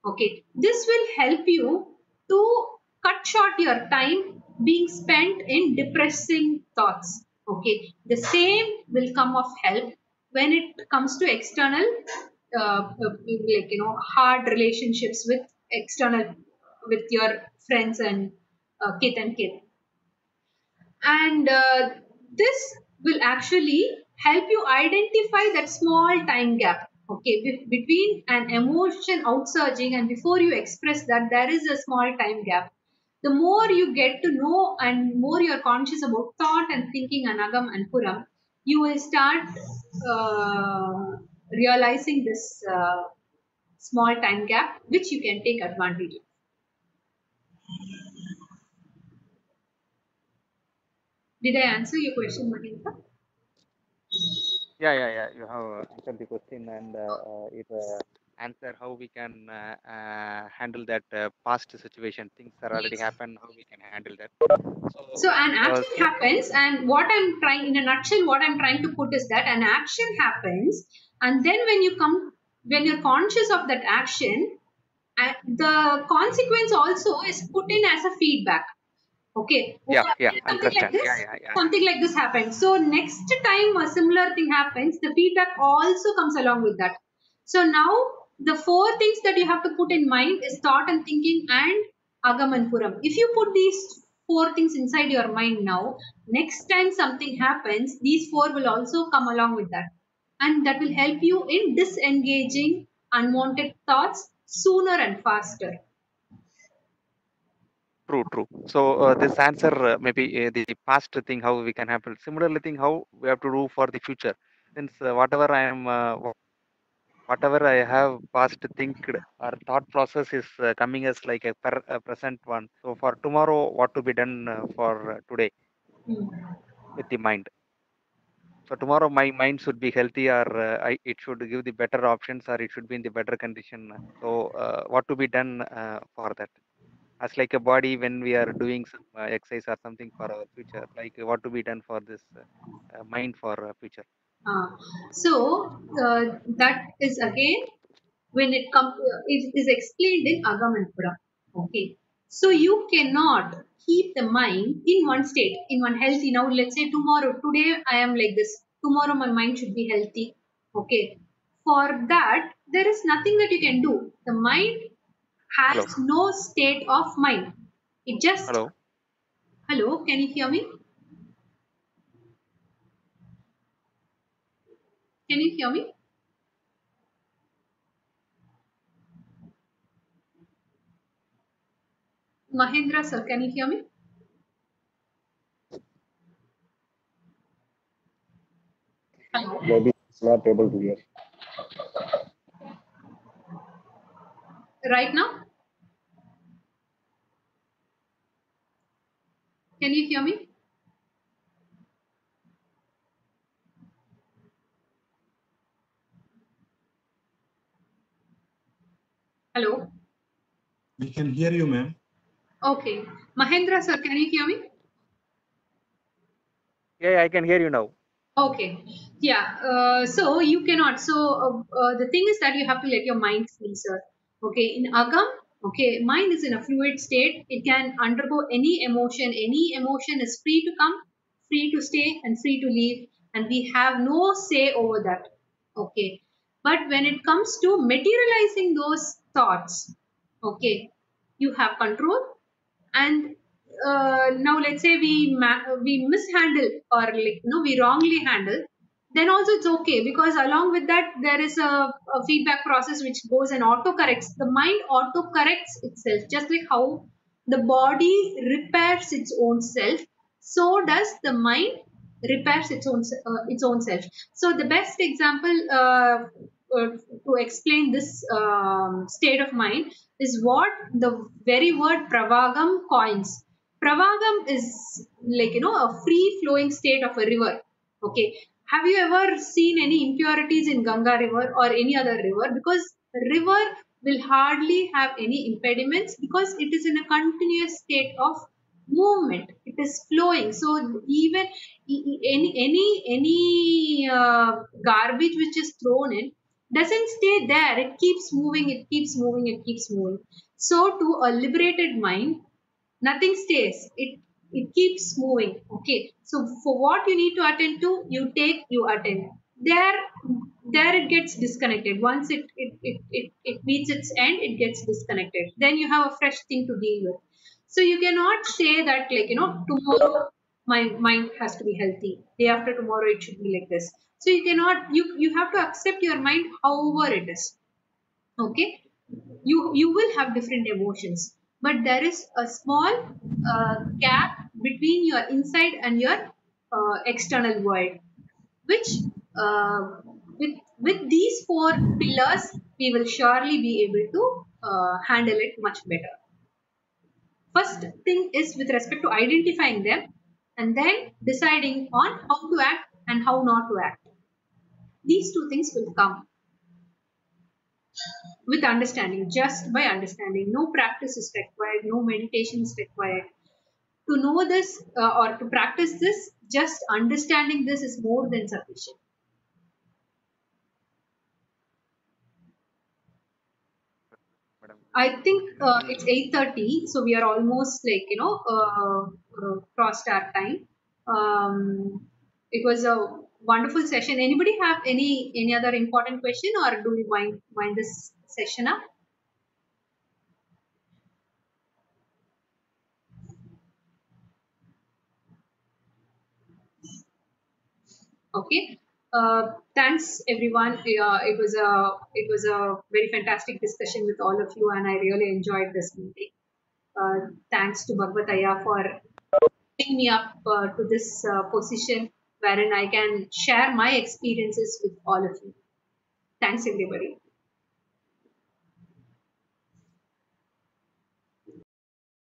okay. This will help you to cut short your time being spent in depressing thoughts. Okay. The same will come of help when it comes to external uh, like you know hard relationships with external with your friends and uh, kith and kith. And uh, this will actually help you identify that small time gap okay be- between an emotion outsurging and before you express that there is a small time gap. The more you get to know and more you're conscious about thought and thinking and agam and puram you will start uh, realizing this uh, small time gap which you can take advantage of. Did i answer your question mahendra Yeah, yeah, yeah. You have uh, answered the question and uh, uh, it uh, answer how we can handle that uh, past situation. Things that already happened, how we can handle that. So, So an action happens, and what I'm trying, in a nutshell, what I'm trying to put is that an action happens, and then when you come, when you're conscious of that action, uh, the consequence also is put in as a feedback. Okay. yeah, What- yeah, Something like understand. this. Yeah, yeah, yeah. Something like this happens. So next time a similar thing happens, the feedback also comes along with that. So now the four things that you have to put in mind is thought and thinking and agam and puram. If you put these four things inside your mind now, next time something happens, these four will also come along with that. And that will help you in disengaging unwanted thoughts sooner and faster. True, true. So uh, this answer uh, maybe uh, the past thing how we can handle. Similarly, thing how we have to do for the future. Since uh, whatever I am, uh, whatever I have past think or thought process is uh, coming as like a, per, a present one. So for tomorrow, what to be done uh, for uh, today Hmm. with the mind. So tomorrow my mind should be healthy or uh, I, it should give the better options or it should be in the better condition. So uh, what to be done uh, for that? As like a body when we are doing some uh, exercise or something for our future, like what to be done for this uh, uh, mind for uh, future. Ah, so uh, that is again when it comes it is explained in agam and okay. So you cannot keep the mind in one state in one healthy. Now let's say tomorrow today i am like this. Tomorrow my mind should be healthy. Okay. For that there is nothing that you can do. The mind has Hello. no state of mind it just Hello. hello can you hear me Can you hear me? Mahendra sir, can you hear me? Hello. Maybe it's not able to hear. Right now? Can you hear me? Hello. We can hear you, ma'am. Okay. Mahendra sir, can you hear me? Yeah, yeah, I can hear you now. Okay. Yeah. Uh, so you cannot. So uh, uh, the thing is that you have to let your mind free, sir. Okay. In Agam, okay, mind is in a fluid state. It can undergo any emotion. Any emotion is free to come, free to stay, and free to leave. And we have no say over that. Okay. But when it comes to materializing those thoughts, okay, you have control. And uh, now let's say we we mishandle or like know we wrongly handle then also it's okay because along with that there is a, a feedback process which goes and auto corrects the mind auto corrects itself just like how the body repairs its own self so does the mind repairs its own uh, its own self. So the best example uh, uh, to explain this um, state of mind is what the very word pravagam coins. Pravagam is like you know a free flowing state of a river okay have you ever seen any impurities in ganga river or any other river? Because river will hardly have any impediments because it is in a continuous state of movement. It is flowing. So even any any any uh, garbage which is thrown in doesn't stay there. It keeps moving it keeps moving it keeps moving. So to a liberated mind nothing stays. It it keeps moving okay? So for what you need to attend to you take you attend. There there it gets disconnected. Once it it, it, it it meets its end it gets disconnected. Then you have a fresh thing to deal with. So you cannot say that like you know tomorrow my mind has to be healthy. Day after tomorrow it should be like this. So you cannot you you have to accept your mind however it is okay? You you will have different emotions but there is a small uh, gap between your inside and your uh, external world which uh, with with these four pillars we will surely be able to uh, handle it much better. First thing is with respect to identifying them and then deciding on how to act and how not to act. These two things will come with understanding just by understanding. No practice is required no meditation is required. To know this uh, or to practice this just understanding this is more than sufficient. I think uh, it's 8.30 so we are almost like you know uh, uh, crossed our time. Um, it was a wonderful session. Anybody have any any other important question or do we wind wind this session up? Okay. Uh, thanks everyone. Uh, it was a it was a very fantastic discussion with all of you and i really enjoyed this meeting. Uh, thanks to bhagavath ayya for picking me up uh, to this uh, position wherein i can share my experiences with all of you. Thanks everybody